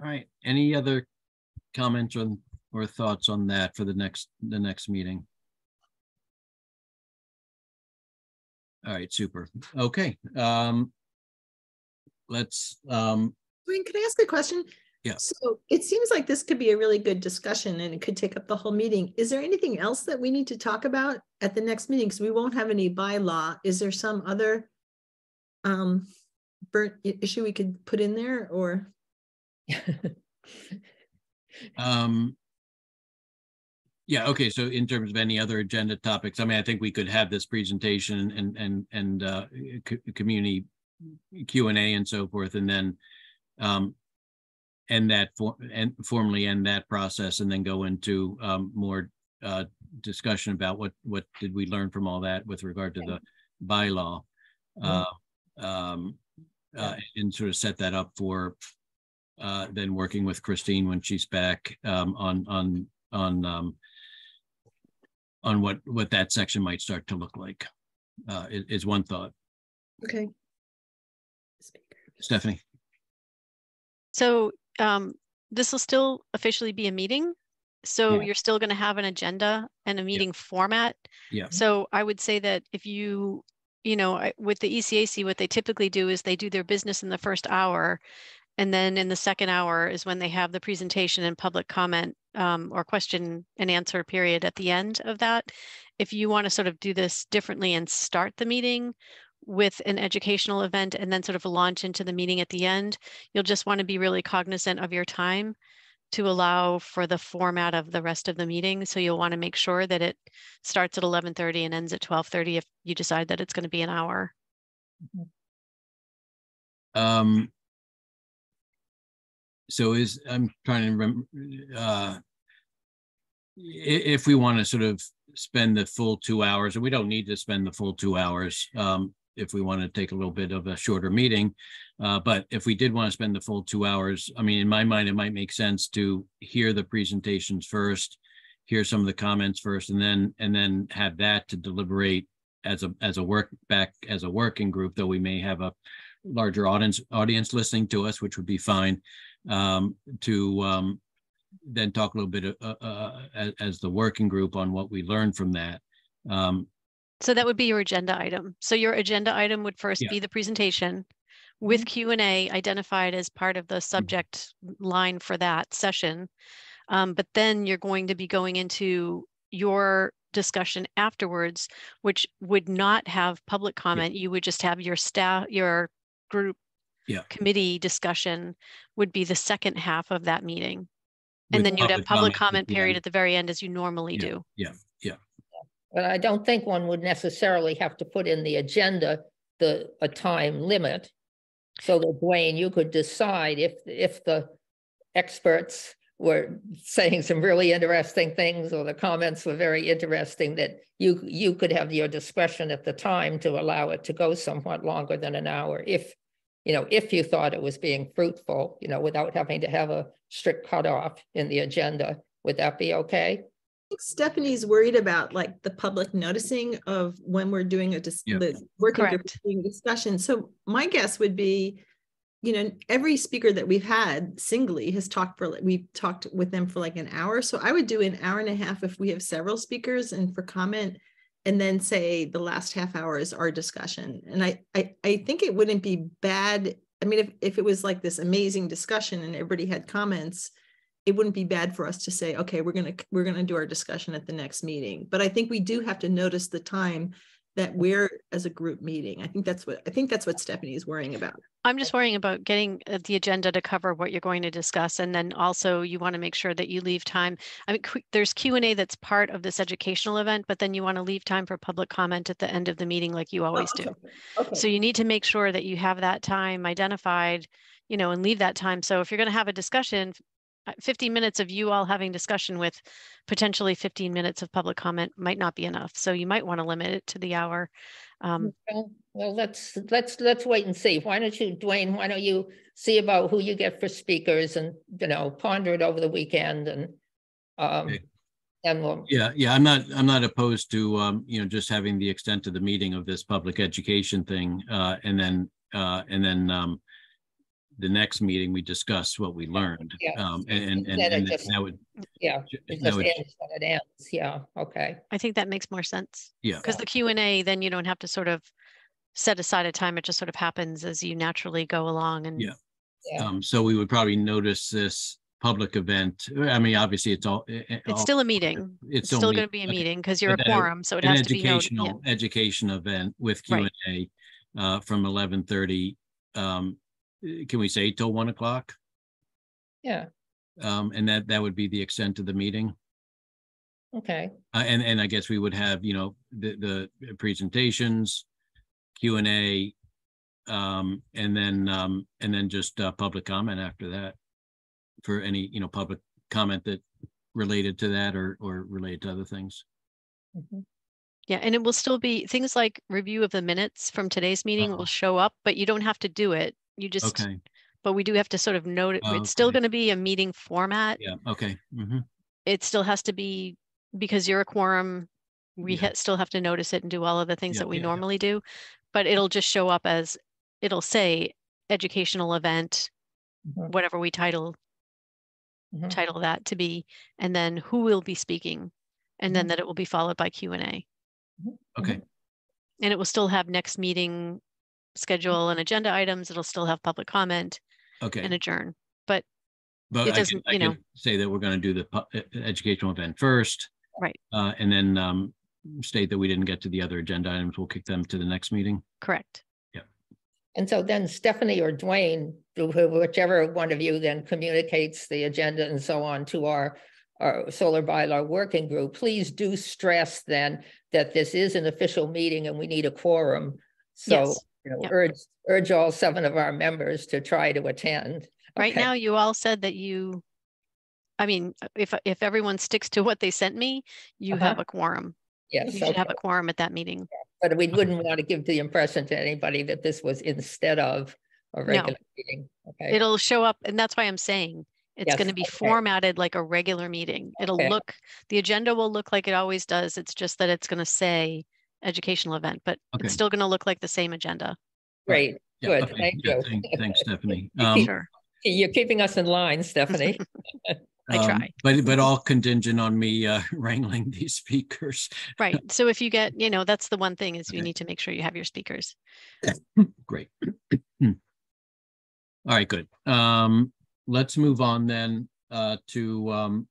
all right, any other comments on or thoughts on that for the next, the next meeting? All right, super. Okay, um. Let's, um,
Wayne, can I ask a question?
Yeah.
So it seems like this could be a really good discussion and it could take up the whole meeting. Is there anything else that we need to talk about at the next meeting? Because we won't have any bylaw. Is there some other um burnt issue we could put in there or?
Um. Yeah, okay, so in terms of any other agenda topics, I mean, I think we could have this presentation and, and, and, uh, community Q and A and so forth, and then, um, end that for, and formally end that process and then go into, um, more, uh, discussion about what, what did we learn from all that with regard to the bylaw? Uh, um, uh, and sort of set that up for, uh, then working with Christine when she's back, um, on, on, on, um, on what, what that section might start to look like, uh, is, is one thought.
Okay.
Stephanie?
So um, this will still officially be a meeting. So
Yeah.
you're still going to have an agenda and a meeting format.
Yeah.
So I would say that if you, you know, with the ECAC, what they typically do is they do their business in the first hour. And then in the second hour is when they have the presentation and public comment um, or question and answer period at the end of that. If you want to sort of do this differently and start the meeting with an educational event and then sort of launch into the meeting at the end, you'll just want to be really cognizant of your time to allow for the format of the rest of the meeting. So you'll want to make sure that it starts at 11:30 and ends at 12:30 if you decide that it's going to be an hour.
Um. So is, I'm trying to remember, uh. if we want to sort of spend the full two hours, and we don't need to spend the full two hours, um, if we want to take a little bit of a shorter meeting. Uh, but if we did want to spend the full two hours, I mean, in my mind, it might make sense to hear the presentations first, hear some of the comments first, and then, and then have that to deliberate as a, as a work back, as a working group, though we may have a larger audience, audience listening to us, which would be fine. Um, to, um, then talk a little bit, uh, uh, as, as the working group on what we learned from that. Um,
So that would be your agenda item. So your agenda item would first
Yeah.
be the presentation with Q and A identified as part of the subject line for that session. Um, but then you're going to be going into your discussion afterwards, which would not have public comment. You would just have your staff, your group
Yeah.
committee discussion would be the second half of that meeting. And
with
then you'd have public
at
comment period at the very end as you normally
Yeah.
do.
Yeah, yeah,
But I don't think one would necessarily have to put in the agenda the, a time limit. So that Dwayne, you could decide if, if the experts were saying some really interesting things or the comments were very interesting, that you, you could have your discretion at the time to allow it to go somewhat longer than an hour if, you know, if you thought it was being fruitful, you know, without having to have a strict cutoff in the agenda. Would that be okay?
Think Stephanie's worried about like the public noticing of when we're doing a dis-
Yeah.
the working group doing discussion. So my guess would be, you know, every speaker that we've had singly has talked for, like we've talked with them for like an hour. So I would do an hour and a half if we have several speakers and for comment. And then say the last half hour is our discussion. And I, I, I think it wouldn't be bad. I mean, if, if it was like this amazing discussion and everybody had comments, it wouldn't be bad for us to say, okay, we're gonna, we're gonna do our discussion at the next meeting. But I think we do have to notice the time that we're as a group meeting. I think that's what, I think that's what Stephanie is worrying about.
I'm just worrying about getting uh, the agenda to cover what you're going to discuss. And then also you want to make sure that you leave time. I mean, there's Q and A that's part of this educational event, but then you want to leave time for public comment at the end of the meeting like you always do. So you need to make sure that you have that time identified, you know, and leave that time. So if you're going to have a discussion, uh, 15 minutes of you all having discussion with potentially 15 minutes of public comment might not be enough. So you might want to limit it to the hour. Um,
Well, well, let's, let's, let's wait and see. Why don't you, Dwayne, why don't you see about who you get for speakers and, you know, ponder it over the weekend and um,
Okay.
and we'll,
yeah, yeah. I'm not, I'm not opposed to, um, you know, just having the extent of the meeting of this public education thing. Uh, and then, uh, and then, um, the next meeting, we discuss what we learned.
Yeah.
Um, and, and, and
Instead of
and
just-
that would.
yeah, it
that
just
would-
ends when it ends. Yeah, okay.
I think that makes more sense.
Yeah,
Because the Q and A, then you don't have to sort of set aside a time. It just sort of happens as you naturally go along and
Yeah.
Yeah.
um, so we would probably notice this public event. I mean, obviously, it's all. it- it all-
it's still a meeting. It's still
meet-
going to be a
okay.
meeting because you're a
But then
quorum, so it
An
has to be noted. yeah.
educational, education event with Q
Right.
and A, uh, from eleven thirty. Um, eh, can we say till one o'clock?
Yeah,
Um, and that, that would be the extent of the meeting.
okay.
Uh, and, and I guess we would have, you know, the, the presentations, Q and A. Um, and then, um, and then just, uh, public comment after that. For any, you know, public comment that related to that or, or related to other things.
Mhm.
Yeah, and it will still be things like review of the minutes from today's meeting
Uh-huh.
will show up, but you don't have to do it. You just,
Okay,
but we do have to sort of note it.
Oh,
It's still
okay.
going to be a meeting format.
yeah, okay. hmm
It still has to be, because you're a quorum, we
Yeah.
ha- still have to notice it and do all of the things
Yeah,
that we
yeah, yeah.
normally do. But it'll just show up as, it'll say educational event,
Mm-hmm.
Mhm.
whatever we title,
Mhm.
title that to be, and then who will be speaking. And then
Mhm.
that it will be followed by Q and A.
Okay,
And it will still have next meeting schedule and agenda items. It'll still have public comment and
okay.
adjourn. But
But
it
I could,
doesn't,
I
you know-
could say that we're gonna do the pu- e- educational event first.
Right.
Uh, and then, um, state that we didn't get to the other agenda items. We'll kick them to the next meeting.
correct.
Yeah and so then Stephanie or Dwayne, who- who- whichever one of you then communicates the agenda and so on to our, our solar bylaw working group, please do stress then that this is an official meeting and we need a quorum. So,
Yes.
You know,
Yep.
urge, urge all seven of our members to try to attend.
Right
Okay.
now, you all said that you, I mean, if, if everyone sticks to what they sent me, you have
Uh-huh.
a quorum.
Yes,
You should have a quorum at that meeting.
But we wouldn't want to give the impression to anybody that this was instead of a regular meeting. Okay,
It'll show up, and that's why I'm saying it's
Yes,
going to be
okay.
formatted like a regular meeting. It'll look, the agenda will look like it always does. It's just that it's going to say educational event, but
Okay.
it's still going to look like the same agenda.
great,
Yeah,
good,
okay,
thank
yeah,
you.
thank- Thanks, Stephanie.
You
Um,
keep-
Sure,
You're keeping us in line, Stephanie.
I
um,
try.
But, but all contingent on me uh, wrangling these speakers.
Right. So if you get, you know, that's the one thing is you need to make sure you have your speakers.
Great. All right, good. Um, let's move on then uh, to um,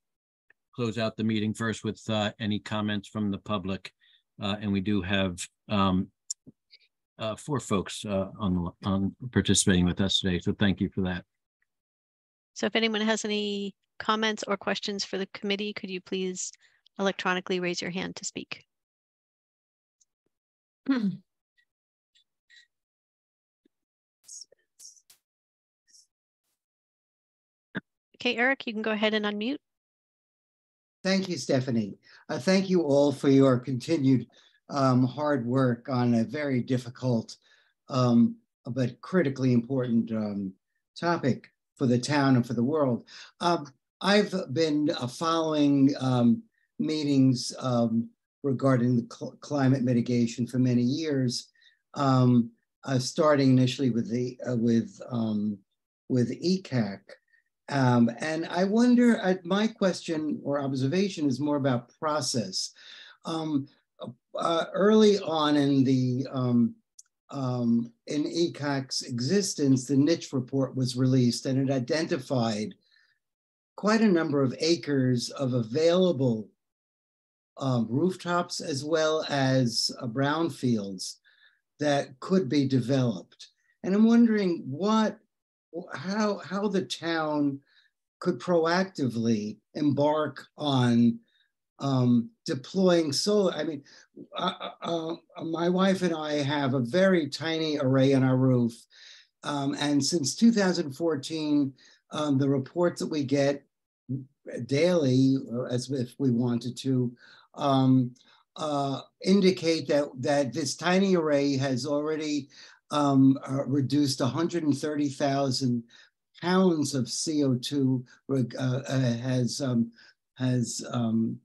close out the meeting first with uh, any comments from the public. Uh, and we do have um, uh, four folks uh, on, on participating with us today. So thank you for that.
So if anyone has any comments or questions for the committee, could you please electronically raise your hand to speak? Okay, Eric, you can go ahead and unmute.
Thank you, Stephanie. Uh, thank you all for your continued um, hard work on a very difficult um, but critically important um, topic for the town and for the world. Um, I've been uh, following um, meetings um, regarding the cl- climate mitigation for many years, uh, starting initially with the uh, with with ECAC. Um, and I wonder, uh, my question or observation is more about process. Um, uh, early on in the um, um, in ECAC's existence, the niche report was released and it identified quite a number of acres of available um, rooftops as well as uh, brownfields that could be developed. And I'm wondering what how how the town could proactively embark on um, deploying solar. I mean, uh, uh, uh, my wife and I have a very tiny array on our roof, um, and since 2014, um, the reports that we get daily, as if we wanted to, um, uh, indicate that that this tiny array has already um, uh, reduced 130,000 pounds of CO2, uh, uh, has um, has um,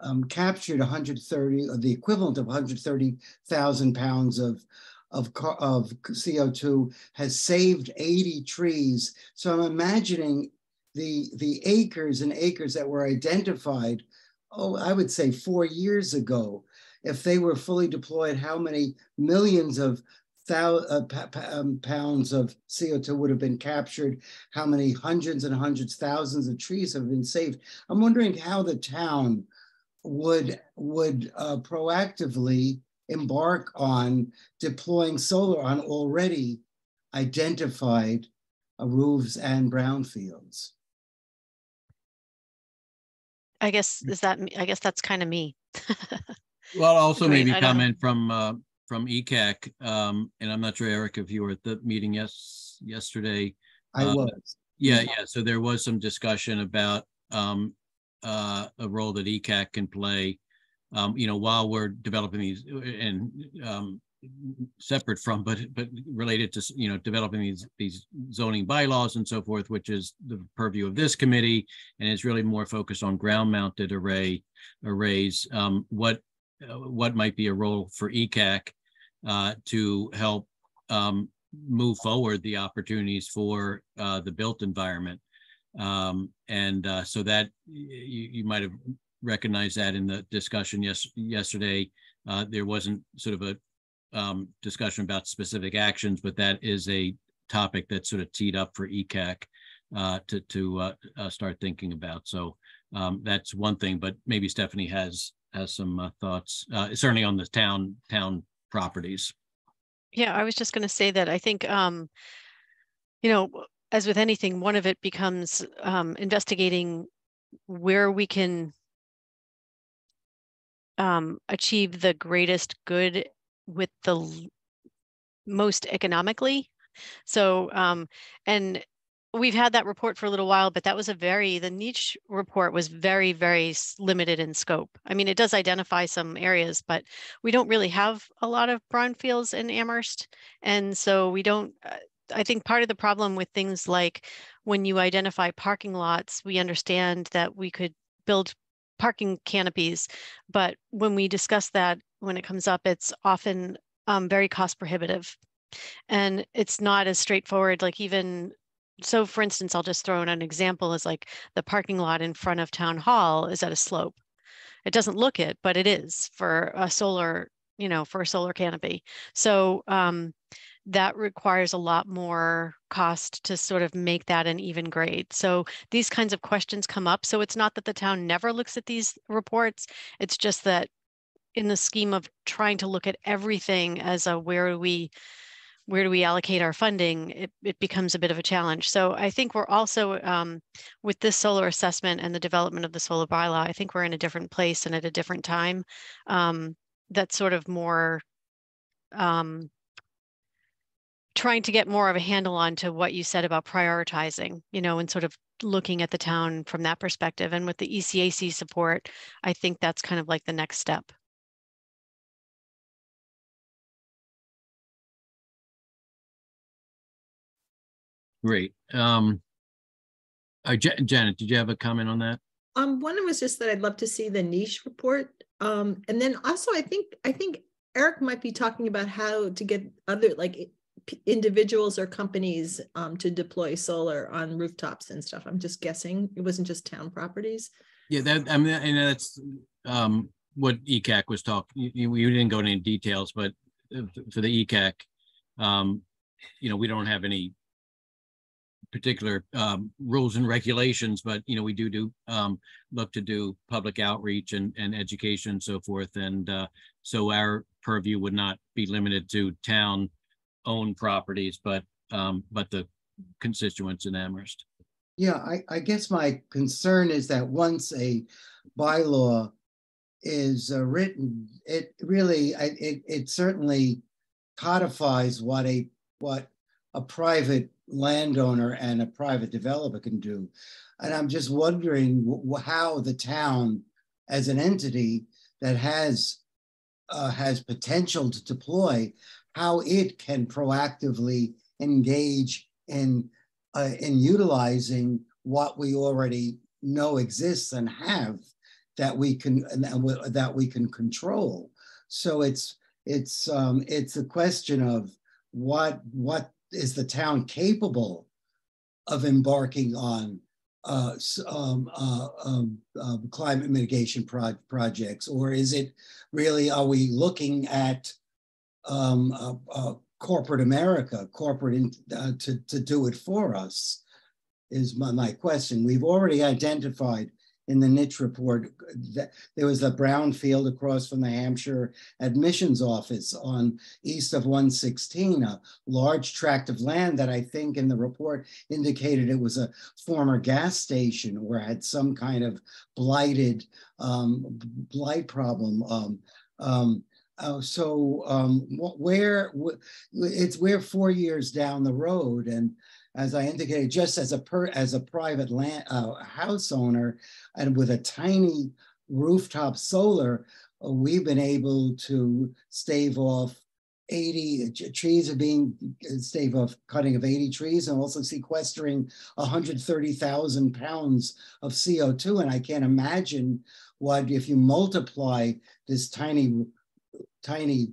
um, captured 130, or the equivalent of 130,000 pounds of of, of CO2, has saved 80 trees. So I'm imagining the the acres and acres that were identified. Oh, I would say four years ago. If they were fully deployed, how many millions of thou, uh, pa- pa- um, pounds of CO2 would have been captured, how many hundreds and hundreds, thousands of trees have been saved. I'm wondering how the town would would uh, proactively embark on deploying solar on already identified uh, roofs and brownfields.
I guess, is that. I guess that's kind of me.
Well, also maybe
I don't-
comment from, uh, from ECAC, um, and I'm not sure, Eric, if you were at the meeting yes, yesterday.
I
Uh,
was.
Yeah, yeah, so there was some discussion about, um, uh, a role that ECAC can play. Um, you know, while we're developing these and, um, separate from, but, but related to, you know, developing these, these zoning bylaws and so forth, which is the purview of this committee. And it's really more focused on ground mounted array, arrays. Um, what, uh, what might be a role for ECAC, uh, to help, um, move forward the opportunities for, uh, the built environment. Um, and, uh, so that you, you might have recognized that in the discussion yes, yesterday. Uh, there wasn't sort of a, um, discussion about specific actions, but that is a topic that's sort of teed up for ECAC, uh, to, to, start thinking about. So, um, that's one thing, but maybe Stephanie has, has some uh, thoughts, uh, certainly on the town, town properties.
Yeah, I was just going to say that I think, um, you know, as with anything, one of it becomes um, investigating where we can um, achieve the greatest good with the most economically. So, um, and we've had that report for a little while, but that was a very, the niche report was very, very limited in scope. I mean, it does identify some areas, but we don't really have a lot of brownfields in Amherst. And so we don't, uh, I think part of the problem with things like when you identify parking lots, we understand that we could build parking canopies. But when we discuss that, when it comes up, it's often um, very cost prohibitive. And it's not as straightforward, like even so for instance, I'll just throw in an example is like the parking lot in front of town hall is at a slope. It doesn't look it, but it is for a solar, you know, for a solar canopy. So um, that requires a lot more cost to sort of make that an even grade. So these kinds of questions come up. So it's not that the town never looks at these reports. It's just that in the scheme of trying to look at everything as a where we where do we allocate our funding, it, it becomes a bit of a challenge. So I think we're also, um, with this solar assessment and the development of the solar bylaw, I think we're in a different place and at a different time. Um, that's sort of more um, trying to get more of a handle on to what you said about prioritizing, you know, and sort of looking at the town from that perspective. And with the ECAC support, I think that's kind of like the next step.
Great. Um, uh, Ja- Janet, did you have a comment on that?
Um, one was just that I'd love to see the niche report. Um, and then also I think, I think Eric might be talking about how to get other, like individuals or companies um, to deploy solar on rooftops and stuff. I'm just guessing. It wasn't just town properties.
Yeah, that, I mean, and that's, um, what ECAC was talking, you, you didn't go into details, but uh, for the ECAC, um, you know, we don't have any particular, um, rules and regulations, but, you know, we do do, um, look to do public outreach and, and education and so forth. And, uh, so our purview would not be limited to town-owned properties, but, um, but the constituents in Amherst.
Yeah, I, I guess my concern is that once a bylaw is uh, written, it really, I, it, it certainly codifies what a, what a private landowner and a private developer can do. And I'm just wondering how the town as an entity that has, uh, has potential to deploy, how it can proactively engage in uh, in utilizing what we already know exists and have that we can and that we can control. So it's it's um, it's a question of what what is the town capable of embarking on uh, um, uh, um, um, climate mitigation pro- projects, or is it really are we looking at um, uh, uh, corporate America, corporate in, uh, to to do it for us? Is my, my question. We've already identified in the niche report that there was a brown field across from the Hampshire admissions office on east of 116, a large tract of land that I think in the report indicated it was a former gas station or had some kind of blighted um, blight problem. Um, um, uh, so um, wh- where wh- it's we're four years down the road, and as I indicated, just as a per as a private land uh, house owner, and with a tiny rooftop solar, uh, we've been able to stave off 80 trees are being uh, stave off cutting of 80 trees and also sequestering 130,000 pounds of CO2. And I can't imagine what if you multiply this tiny tiny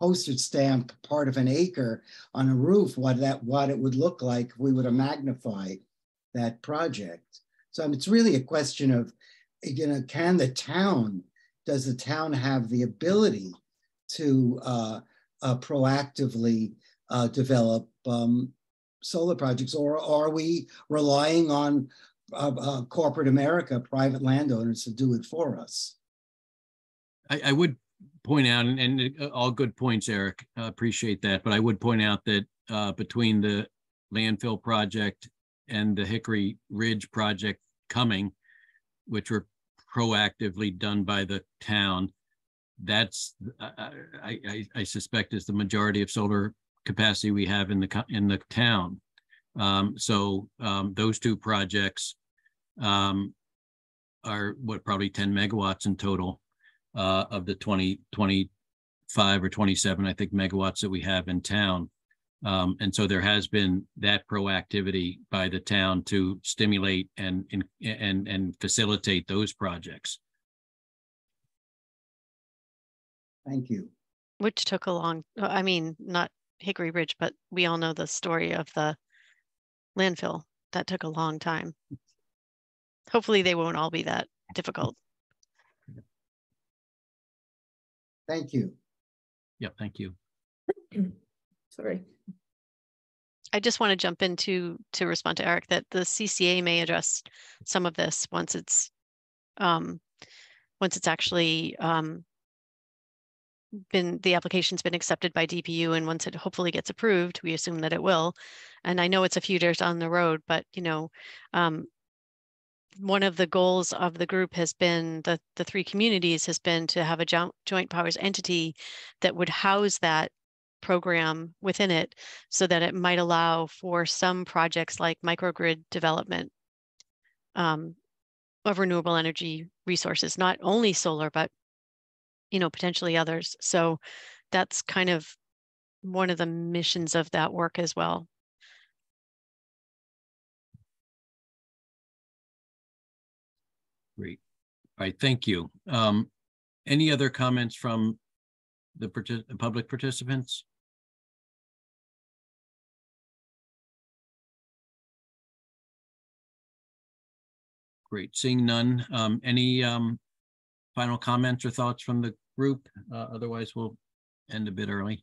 postage stamp part of an acre on a roof, what that what it would look like if we were to magnify that project. So it's really a question of, you know, can the town, does the town have the ability to uh, uh, proactively uh, develop um, solar projects, or are we relying on uh, uh, corporate America, private landowners to do it for us?
I, I would point out, and, and uh, all good points, Eric, uh, appreciate that, but I would point out that uh, between the landfill project and the Hickory Ridge project coming, which were proactively done by the town, that's, I, I, I- I suspect is the majority of solar capacity we have in the, in the town. Um, so, um, those two projects, um, are what, probably ten megawatts in total, uh, of the 20 25 or twenty-seven, I think megawatts that we have in town. Um, and so there has been that proactivity by the town to stimulate and, and, and, and facilitate those projects.
Thank you.
Which took a long, uh, I mean, not Hickory Ridge, but we all know the story of the landfill. That took a long time. Hopefully they won't all be that difficult.
Thank you.
Yep, thank you.
Sorry.
I just want to jump into to respond to Eric that the CCA may address some of this once it's um, once it's actually um, been the application's been accepted by DPU and once it hopefully gets approved, we assume that it will. And I know it's a few years down the road, but you know, um, one of the goals of the group has been the the three communities has been to have a joint joint powers entity that would house that program within it so that it might allow for some projects like microgrid development um, of renewable energy resources, not only solar, but you know, potentially others. So that's kind of one of the missions of that work as well.
Great. All right, thank you. Um, any other comments from the partic- public participants? Great, seeing none. Um, any um final comments or thoughts from the group? Uh, otherwise, we'll end a bit early.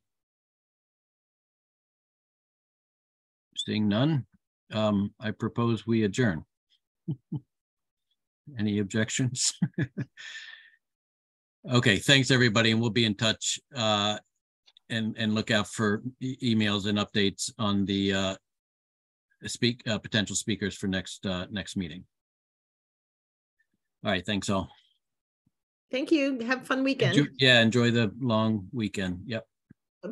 Seeing none, um, I propose we adjourn. Any objections? Okay, thanks, everybody, and we'll be in touch. uh, And, and look out for e- emails and updates on the uh, speak, uh, potential speakers for next, uh, next meeting. All right, thanks all.
Thank you. Have a fun weekend.
Enjoy- Yeah, enjoy the long weekend. Yep,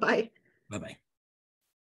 Bye.
bye-bye.